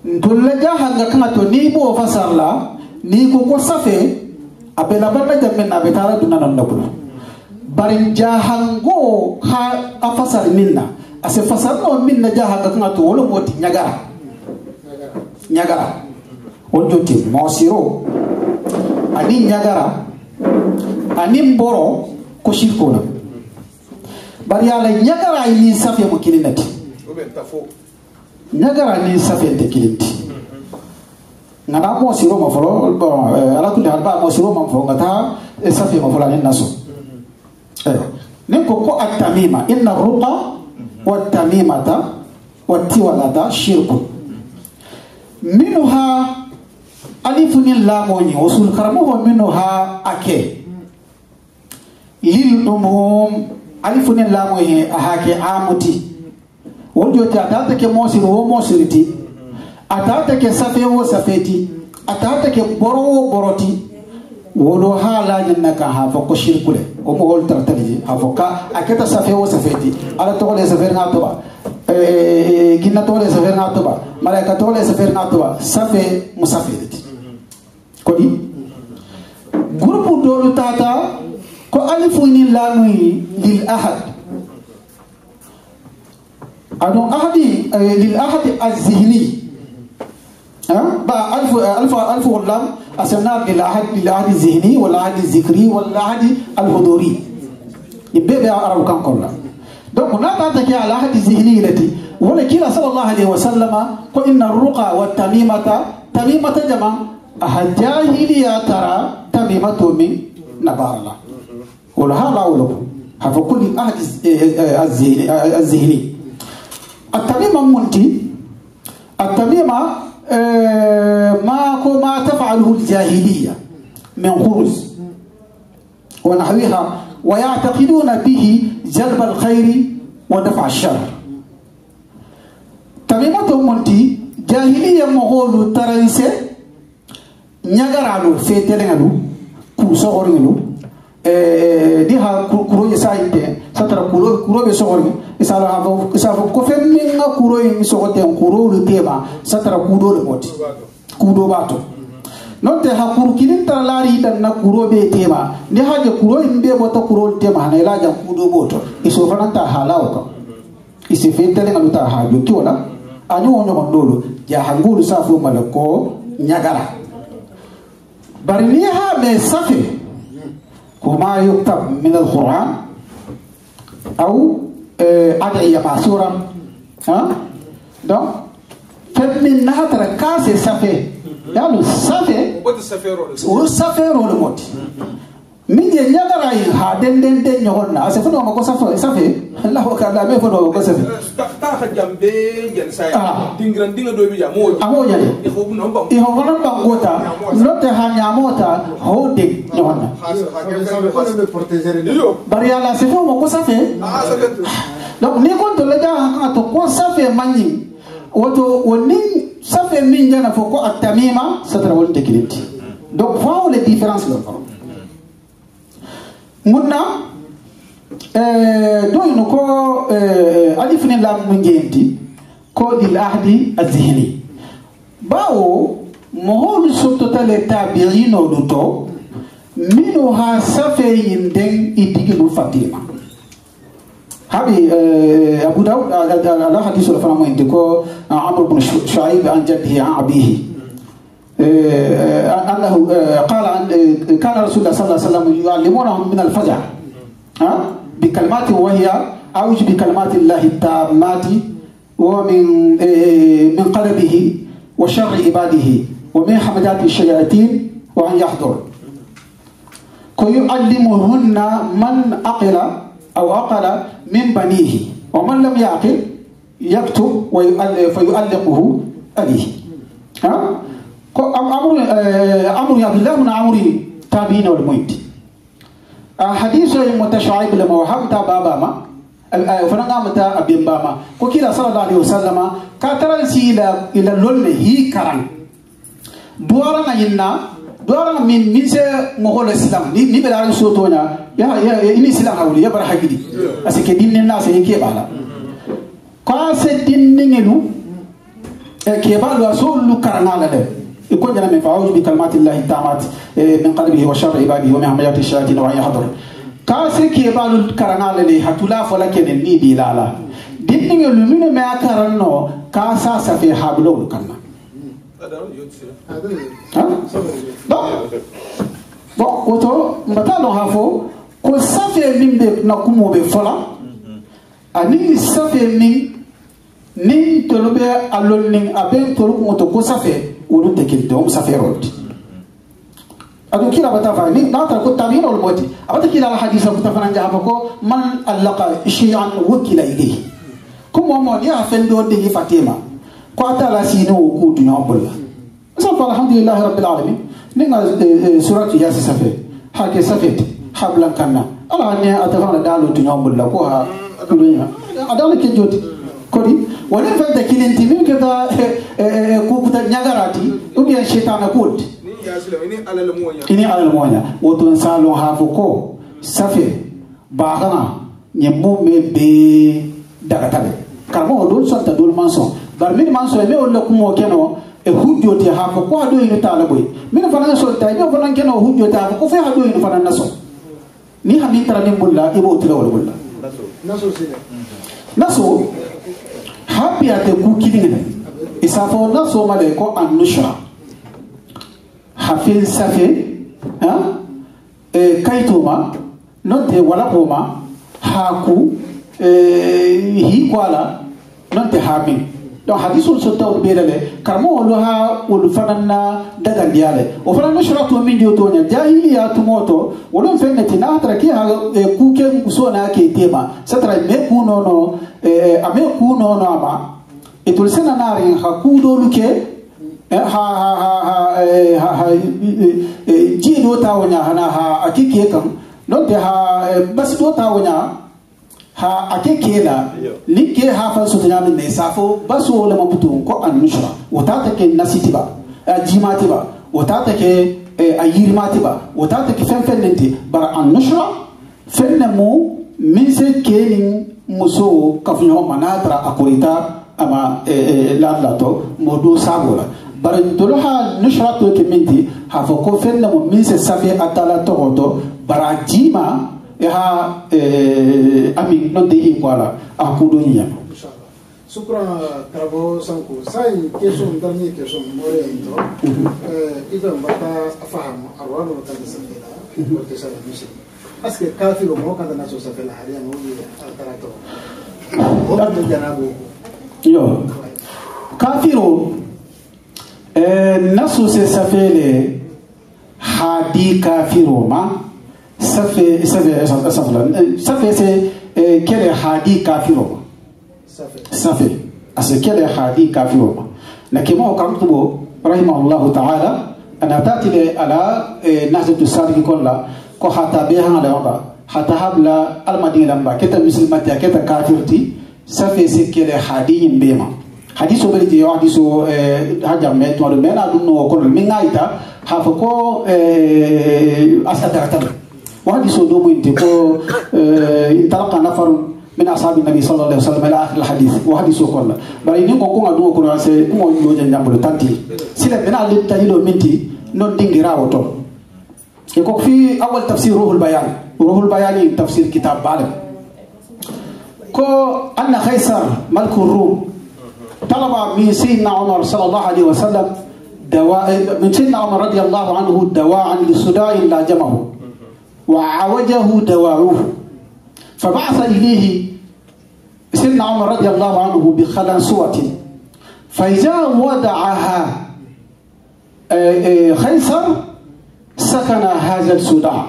ntolle jahanga kanga to ni bo fasarla ni ko ko safe abe labanna jamme na be tara dunana ndabula bari jahango ha afasar minna ase fasarno minna jahanga kanga to wolo moti nyagara ɲagara o to ten mɔgɔsiro ani ñagara ani bɔrɔ eh, eh, eh, ko shirko na bari ala ɲagara ni safiya mu kelen na ten ɲagara ni safiya tɛ kelen ten nka n'a mɔgɔsiro ma ala tun tɛ hali b'a mɔgɔsiro ma fɔ ka taa safiya ma fɔlɔ ale na ko ko a tamima i ruqa wa tamimata wa tiwalata shirku. minnu ha alifu ni lamɔ ye usul karamɔgɔ minnu ha a kɛ lil umum alifu ni lamɔ ye a hakɛ amuti o jɔ tɛ a taa tɛ kɛ mɔsiri o mɔsiri ti a taa tɛ kɛ safe o safe ti a taa tɛ kɛ bɔrɔ o bɔrɔ ti wolo ha la ɲinina ka ha fɔ ko shirku dɛ o mɔgɔw taratali ye a fɔ ka a kɛta safe o safe ti ala tɔgɔ de safe n'a tɔgɔ كنا تولى سفر ناتوبا ملائكة تولى سفر ناتوبا سفة مسافرة كودي غروب دور تاتا كو ألف وين لانوي للأحد أدون أحدي للأحد الزهني ها با ألف ألف ألف ولام أسمنا للأحد للأحد الزهني ولا أحد الذكري ولا أحد الحضوري يبدأ بأعرف كم كلام دونك نتاتك على حد ذهني التي ولكن صلى الله عليه وسلم قل ان الرقى والتميمه تميمه جمع الجاهلية ترى تميمه من نبار الله قل هلا ولو كل احد الذهني التميمه منتي التميمه ما ما تفعله الجاهليه من خروج ونحوها ويعتقدون به جلب الخير ودفع الشر تميمة منتي جاهلية مغول ترنسة نيغرالو فيتلنغلو كوسورنغلو di ha kuro ye sa yite satara kuro kuro be sogori isala ha isa fo ko fem nga kuro yi sogoten kuro lu tema satara kudo le moti kudo bato non te ha kurkinin tan laari dan na kuroɓe tema nde haje kuroyin mbe boto kurol tema hana elaja kuuɗo ɓoto e sofananta ha lawo kam e se fentale aluta ha jokki wona ani wo ñogon ɗolo jaha ngolu safo mala ko ñagala bari ni ha ɓe safe ko ma yuktab min alquran aw eh, adiya ma sura donc femmin natara kase safe yalu safe o safeerole moti min je ñagara ha denden de ñogol na ase ah, fonoma ko safe safe allahu akbar da me fonoma ko safe euh, taxa jambe jen say dingiran dinga do mi ya mo amo ñale e ho non bang e eh, ho non bang gota lotte ha ñamota ho de ñogol na bari ala se fonoma ko safe donc ni kon to le da ha to ko safe manyi woto wonin safe min jana fo ko attamima satara wonte kilibti donc fawole différence lon kono munna doyno ko alifni lam mu ngenti ko dil ahdi azihni bawo mo holu sottotale tabi'inoɗu to minu ha safeyim nden i digi nu fatima هذه أبو داود لا حديث الفرام عندك عمرو بن شعيب عن جده عن أبيه أنه قال عن كان رسول الله صلى الله عليه وسلم يعلمونهم من الفزع بكلمات وهي أوج بكلمات الله التامات ومن من قلبه وشر عباده ومن حمدات الشياطين وأن يحضر كيعلمهن من أقل أو أقل من بنيه ومن لم يعقل يكتب فيؤلقه أبيه ها أمر آه، أمر يا الله من أمر تابين والميت آه، حديث المتشعب لما وهم تابابا ما آه، فرنا متى أبين باما كوكيلا صلى الله عليه وسلم كاترال إلى إلى لون هي كران دوارنا ينا دوار من من سا مهول الإسلام دي نبي لارن سوتونا يا يا إني إسلام هقولي يا برا حقيقي أسيك دين الناس هيك بالا كاس دين نينو إيه، كيبالو أسول كرنا لده يكون جنا من فعوج بكلمات الله التامات إيه، من قلبه وشر عباده ومن حميات الشياطين وأن يحضر كاس كيبالو كرنا لده هتلا فلا كنني دلالا دين نينو لمن ما كرنا كاسا سفيه حبلو كرنا bon woto mbata lɔn k'a fɔ ko sanfɛ min bɛ na kumu bɛ fɔ la ani sanfɛ min ni tolu bɛ a lɔnni a bɛ tolu kun to ko sanfɛ olu tɛ kelen dɔn sanfɛ yɔrɔ di a dun kira bata fana ni n'a taara ko tabi yɔrɔ bɔ di a bata kira alhadisa kuta fana ja a fɔ ko man alaka shiyan wukila ile ko mɔmɔ ni y'a fɛn dɔ de ye fate ma قاتل سينو وكود نعبلا سوف الحمد لله رب العالمين نينا سورة ياس سفي حكي سفيت حبلا كنا الله أني أتفعل دالو تنعبلا كوها ادالو كجوت كودي ولن فد كيلين تيمين كذا كوكتا نعراتي وبيا شيطان كود ini alal moya wotun salon hafu ko safe ba kana nyemmu me be daga tabe karmo don santa dol bari min man so e min olla kumo keno e hujjote e e ha ko ko aɗo ino taala ɓoy min fana solta min fanan keno hujjote ha ko ko fe aɗo ino fanan naso ni hamin tara nin ɓulla iɓo tira wala ɓulla naso happiyate ku kiɗigene isa fo nasomale ko annusra ha filsafe e kaytoma nonte wala koma haaku e hiikoala nonte ha min donc hadisul sottaw bela le karamo wolu ha wolu fananna dagandiyale o fananna sharatu min dio jahiliya tumoto wolon fenne tina tara ke ha kuke muso eh, na ke tema satara me kuno no ame kuno no ama itul sena narin ha kudolu ke ha ha ha ha eh, ha a eh, do hana ha akike kan non ha bas do ta ha ake kela ni ke ha fa so tanya min sa fo baso le ma butun ko an nushra wata ta ke nasiti ba jimati ba wata ta ke e, ayirmati ba wata ta ke fen fen nti bar an nushra fen ne mu min se ke ni muso kafunyo manatra akorita ama e, e, ladlato modu sabola bari ntolu ha nushra to ke minti ha fo ko fen ne mu min se safi atala to to bara jima yaha eh, ami no de in kwala a kudo nya sukran kabo sanko sai keso ndani keso more into eh ibn bata afahamu arwano bata sanfila porque sala misi aske kafiro mo kada eh, na so safela haria mo ni altarato o de janabu yo kafiro eh nasu se fele hadi kafiro ma safe safe safe safe se kele hadi kafiro safe ase kele hadi kafiro لكن ما كنتبو رحمه الله تعالى أنا تأتي على إيه، نهجة السابق كلا كو حتى بيها على وضع حتى هبلا المدينة لما كتا مسلمات كتا كافرتي سفي سكيل حدي بيما حديث بريتي حديث إيه، حاجة ميت ورمينا دون وكل من عيتا حافكو إيه، أسأترتبه وهذه سودوم انتقو تلقى نفر من أصحاب النبي صلى الله عليه وسلم إلى آخر الحديث وهذه سوكولا بري نيكو كونا دو كونا سي كونا يوجا نيامبلو تانتي سيلا من لتا التهيل منتي نون دين دينغي راوتو يقول في أول تفسير روح البيان روح البيان تفسير كتاب بالغ كو أن خيسر ملك الروم طلب من سيدنا عمر صلى الله عليه وسلم دواء من سيدنا عمر رضي الله عنه دواء لصداع لا جمعه وعوجه دواعوه فبعث إليه سيدنا عمر رضي الله عنه بخلنسوة فإذا وضعها آه، آه، خيصر سكن هذا السوداع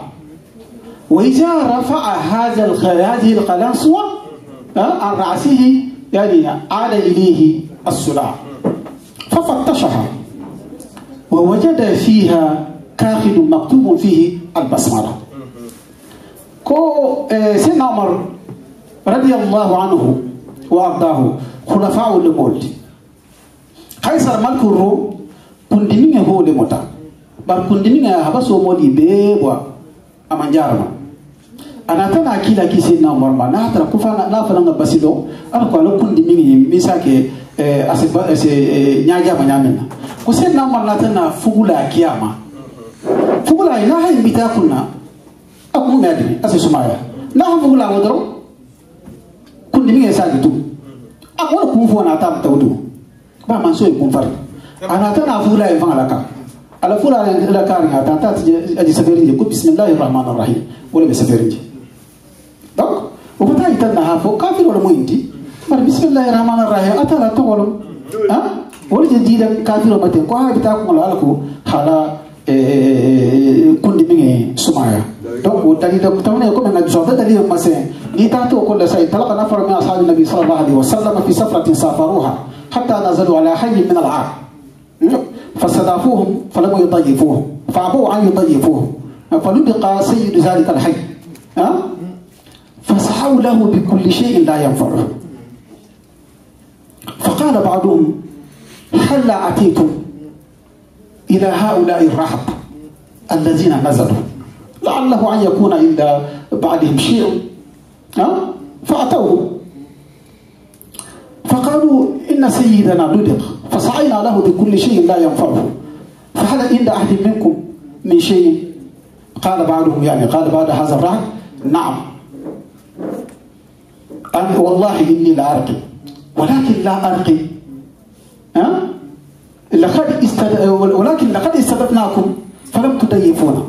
وإذا رفع هذا هذه القلنسوة آه، عن رأسه يعني على إليه السوداع ففتشها ووجد فيها كاخد مكتوب فيه البسمله ko eh, seydna omar radiallahu anhu wa ardahu hulafa o lemoldi kaysar malkul ro kundimiŋe ho lemota bari kundimiŋe haba somoli bee bowa ama jarama anata eh, eh, na kila ki seydna omar ma nahatara kufana nafananga basilo ala ko ala kundimiŋe min sake ase ñajama ñamin na ko seydna omar natana fugula kiyama fugula ina hay mbita kunna aku nadi asa sumaya na ha fugu lango doro kundi mi esa gitu akwa ku fu na ta ta wudu ba man so ku far ana ta na fu la e fanga laka ala fu la la ka ni ta ta aji safari je ku bismillahir rahmanir rahim wala be safari je donc o fata na ha kafir wala mo indi mar bismillahir rahmanir rahim atala to wala ha wala je dida kafir wala te ko ha ta ko ala ko hala kundi mingi sumaya donc o dali da tamane ko men jonta dali da masen ni ta to ko la sai talaqa nafar min ashabi nabi sallallahu alaihi wasallam fi safratin safaruha hatta nazalu ala hayy min al'ar فاستضافوهم فلم يضيفوهم فابوا ان يضيفوهم فلبق سيد ذلك الحي فسعوا له بكل شيء لا ينفعه فقال بعضهم هل اتيتم إلى هؤلاء الرهب الذين نزلوا لعله أن يكون عند بعضهم شيء فأتوه فقالوا إن سيدنا ددق فسعينا له بكل شيء لا ينفعه فهل عند أحد منكم من شيء قال بعضهم يعني قال بعد هذا الرهب نعم قال والله إني لأرقي ولكن لا أرقي ها لقد استد... ولكن لقد استدفناكم فلم تطيفونا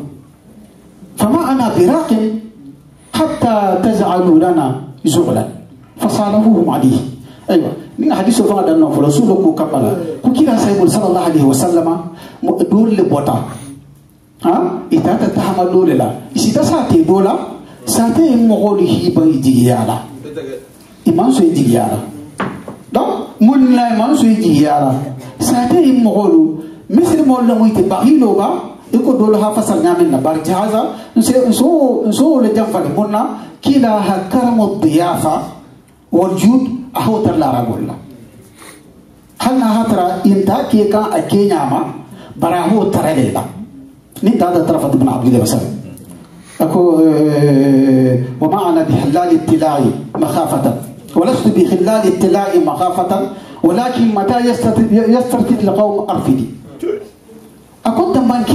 فما انا براق حتى تزعلوا لنا زغلا فصالحوهم عليه ايوه من حديث فقد انه رسولكم كبل كوكيلا سيقول صلى الله عليه وسلم دول لبوتا ها اذا تتهم دول اذا ساتي بولا ساتي مغول هيبي ديالا امام سيدي ديالا دونك مولاي امام سيدي ديالا ساتر مغولو مثل ما لو يتبغي لغة يكون دول هافس النامن نبارك هذا نسو نسو لجنب المنا كلا ها كرم الضيافة والجود أهو تلا رجلا هل نهترى إنتا كيكا اكي ما برا هو ترلل نتا دا طرف ابن عبد الله وسلم أكو ومعنا بحلال التلاعي مخافة ولست بحلال التلاعي مخافة ولكن متى يسترتد القوم أرفدي أكون تنبانك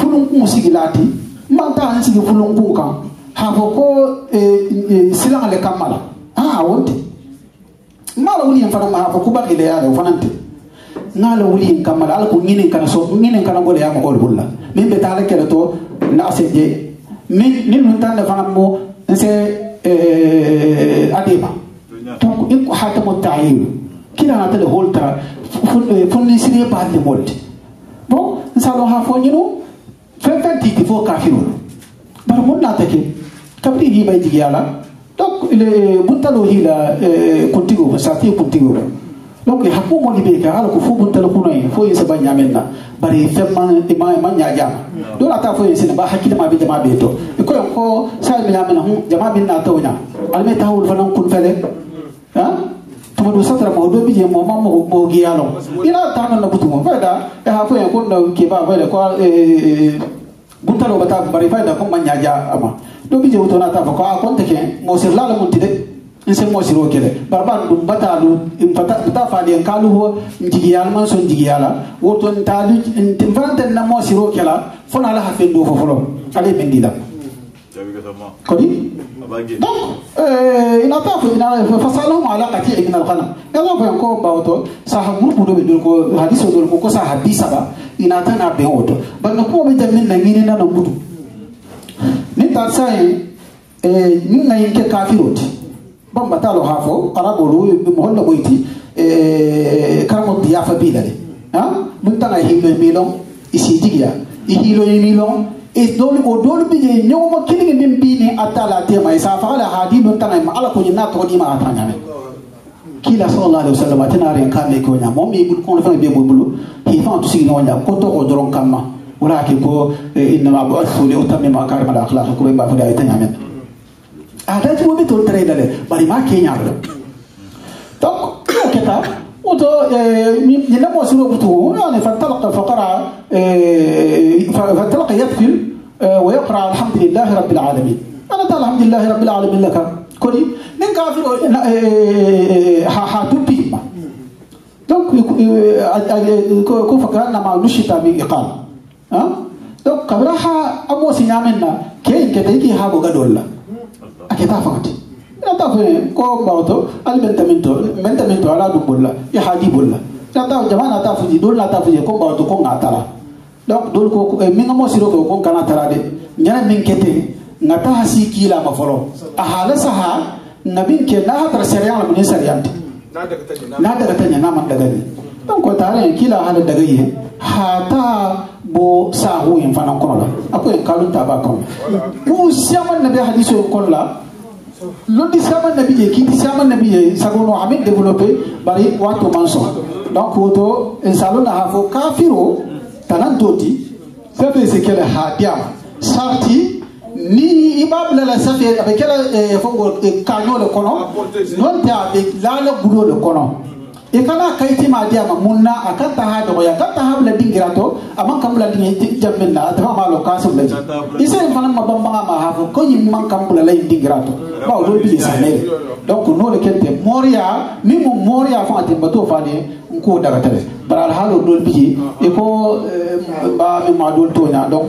فلون كون سيجلاتي ما تان سيج فلون كون كان هافوكو سلام على كمالا آه وانت ما لو لي فنا ما هافوكو باقي ليا لو فنانتي na la wuli en kamala ala ko nginen kana so nginen kana gole yamo gol bulla min be tala kele to na se je min min tan da fana mo se eh adema donc in ko hata mo tayiru kila hata le holta fonni sire balde modde bon salo ha fo ñino fen fen titi fo kafirol bar mon natake kabri himay jigi ala donc ile buntalo hila e, kuntigo sati kuntigo donc hakku moni be ka ala ko fo buntalo kunay fo yesa ba ñamenna bari femma ima ma ñajama e e do la ta fo yesa ba hakkile ma be jama be to ko ko sa be ñamena hum jama bin na tawnya alme tawul fanan kun fele tumundu satara mo do bije mo mamo o mo gialo ila tana na butumo faida e ha fo yakun na ke ba faida ko e butalo bata bari faida ko manya ja ama do bije uto na ta fo e ko a konte ke mo sir lala mun tide in sai mo siro kede barban dum bata lu in fata ta fa de kalu ho jigiyal man son jigiyala woto ntalu in timfante na mo siro kela fo na la hafendo fo fo ale mendida kodi donc ina ta fo fasalahum ala kati eginal kana ema boyan ko bawoto saha groupe do ɓe ɗol ko hadise ɗol ko ko saha bi saba ina tana ben woto banno kumo ɓe jammin na ginina no mbutu min tar saye min nayin ke kafiroti bambatalo ha fo arabolu mo holla ɓoyti karamo diyafa bilade min tana himɓe milon isi jigiya i hiiloye milon isdol odol bi ye ne mo killing din bi ni atala te mai fala hadi don tanai ma ala ko ni na to di ma ata nyame kila sallallahu alaihi wasallam tana ren ka me ko nya mo mi bul ko fa be bo bulu hi fa to sigi nya ko to ko doron kamma wala ke ko eh, inna ma bu asu li utammi ma karim al akhlaq ko be ba fa da ita nyame ada ti mo be to tare dale bari ma ke nya bulu donc ko keta قلت آه، لم وسلوا قلته يعني فانطلق فقرأ آه، فانطلق يكفل آه، ويقرأ الحمد لله رب العالمين أنا الحمد لله رب العالمين لك كوني نين كافر حاتبهم دونك كوفا كان ما نشط من ها دونك كبرها اموسي نعملنا كي كتيكي هابو قدولا أكتافات yanta fe ko baroto al menta mento menta mento ala du bolla ya hadi bolla yanta jamana ta fuji dol na ta fuji ko baroto ko ngatara donc dol ko min mo siro ko ko kana tara de nyana min kete ngata hasi kila ma folo ahala saha nabin ke na hatar sariya al munin sariyante na daga tanya na man daga ni donc ko tare kila hala daga yi hata bo sahu in fanan kono la akwai kalunta ba kono ku siyaman nabi hadiso kono la non disama nabi je ki disama nabi je sagono amin développé bari wato manso donc woto en salona ha fo kafiro tanan toti sebe se kele ha dia sarti ni ibabla la safi avec kele eh, fongo eh, kanyo le kono non ta avec la le bulo le kono i e kana kaiti ma di ama munna a ka taha dɔgɔya ka taha bila dingira to a man kan bila dingɛ i jamin na a tɛmɛ ma lɔ k'a sɔn bɛɛ i se fana ma ban baga ma hafo ko yi man kan bila la yi dingira to ba o bi sa ne donc n'o de kɛ tɛ mɔriya min ko mɔriya fɔ a tɛ bato fa ne n k'o daga tɛrɛ bari alihali o dɔl bi i e ko ba min ma dɔl to ɲa donc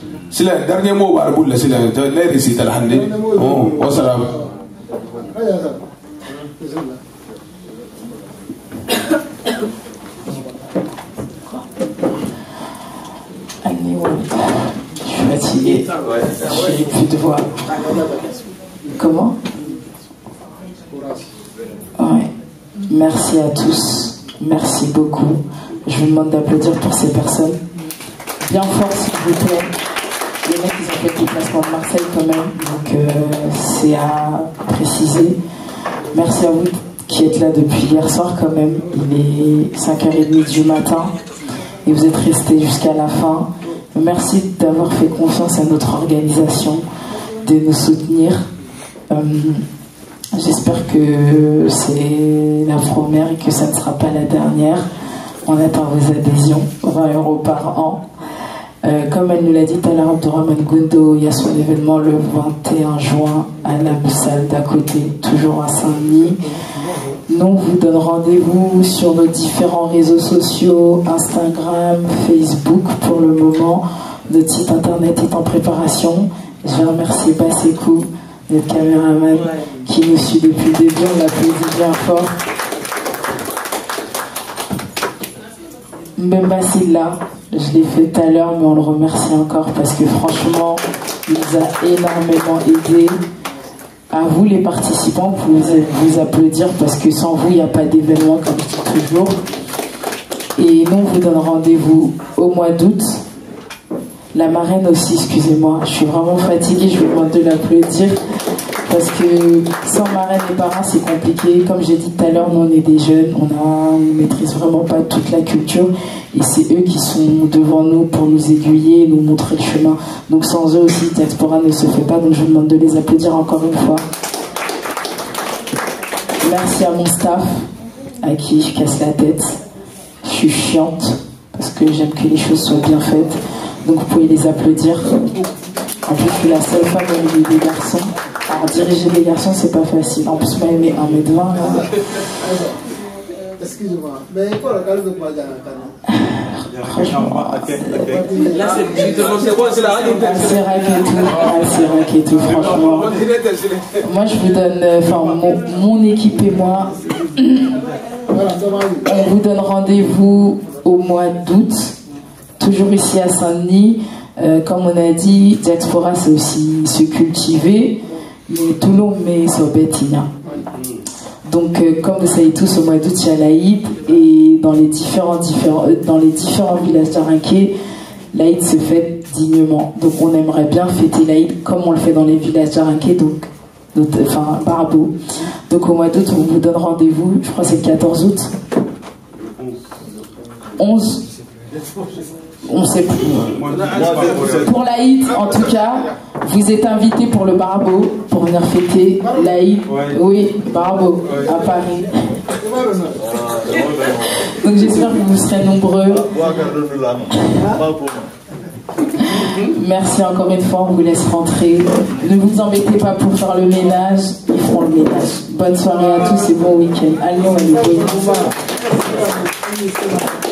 C'est le dernier mot war c'est le la mot. oh wa salam je suis fatiguée. J'ai plus de voix. Comment Merci à tous. Merci beaucoup. Je vous demande d'applaudir pour ces personnes. Bien fort, s'il vous plaît ils ont fait le classement de Marseille quand même. Donc, euh, c'est à préciser. Merci à vous qui êtes là depuis hier soir quand même. Il est 5h30 du matin et vous êtes restés jusqu'à la fin. Merci d'avoir fait confiance à notre organisation, de nous soutenir. Euh, j'espère que c'est la première et que ça ne sera pas la dernière. On attend vos adhésions, 20 euros par an. Euh, comme elle nous l'a dit tout à l'heure, Gundo, il y a son événement le 21 juin à la salle d'à côté, toujours à Saint-Denis. Nous, vous donne rendez-vous sur nos différents réseaux sociaux, Instagram, Facebook pour le moment. Notre site internet est en préparation. Je remercier Basekou, notre caméraman, qui nous suit depuis le début. On l'applaudit bien fort. même là, je l'ai fait tout à l'heure, mais on le remercie encore parce que franchement, il nous a énormément aidé À vous les participants, vous vous applaudir parce que sans vous, il n'y a pas d'événement comme je dis toujours. Et nous, on vous donne rendez-vous au mois d'août. La marraine aussi, excusez-moi, je suis vraiment fatiguée, je vous demande de l'applaudir. Parce que sans marraine et parents, c'est compliqué. Comme j'ai dit tout à l'heure, nous, on est des jeunes, on ne maîtrise vraiment pas toute la culture. Et c'est eux qui sont devant nous pour nous aiguiller et nous montrer le chemin. Donc sans eux aussi, Diaspora ne se fait pas. Donc je vous demande de les applaudir encore une fois. Merci à mon staff, à qui je casse la tête. Je suis chiante, parce que j'aime que les choses soient bien faites. Donc vous pouvez les applaudir. En plus, je suis la seule femme au milieu des garçons diriger des garçons, c'est pas facile. En plus, même 1m20, là. Excusez-moi, mais quoi le calme de quoi, Franchement, là c'est moi, C'est la radio. C'est tout, franchement. Moi je vous donne, euh, enfin mon, équipe et moi, on vous donne rendez-vous au mois d'août, toujours ici à Saint-Denis. Euh, comme on a dit, diaspora c'est aussi se cultiver met mais Sobetia. Donc, euh, comme vous savez tous, au mois d'août, il y a l'Aïd et dans les différents, différents euh, dans les différents villages d'Arinqué, l'Aïd se fête dignement. Donc, on aimerait bien fêter l'Aïd comme on le fait dans les villages d'Arinqué, donc, donc, enfin, Donc, au mois d'août, on vous donne rendez-vous, je crois que c'est le 14 août. 11 on sait plus. Pour l'Aïd, en tout cas, vous êtes invités pour le barbeau, pour venir fêter l'Aïd. Oui, barbeau à Paris. Donc j'espère que vous serez nombreux. Merci encore une fois, on vous laisse rentrer. Ne vous embêtez pas pour faire le ménage, ils feront le ménage. Bonne soirée à tous et bon week-end. Allez, on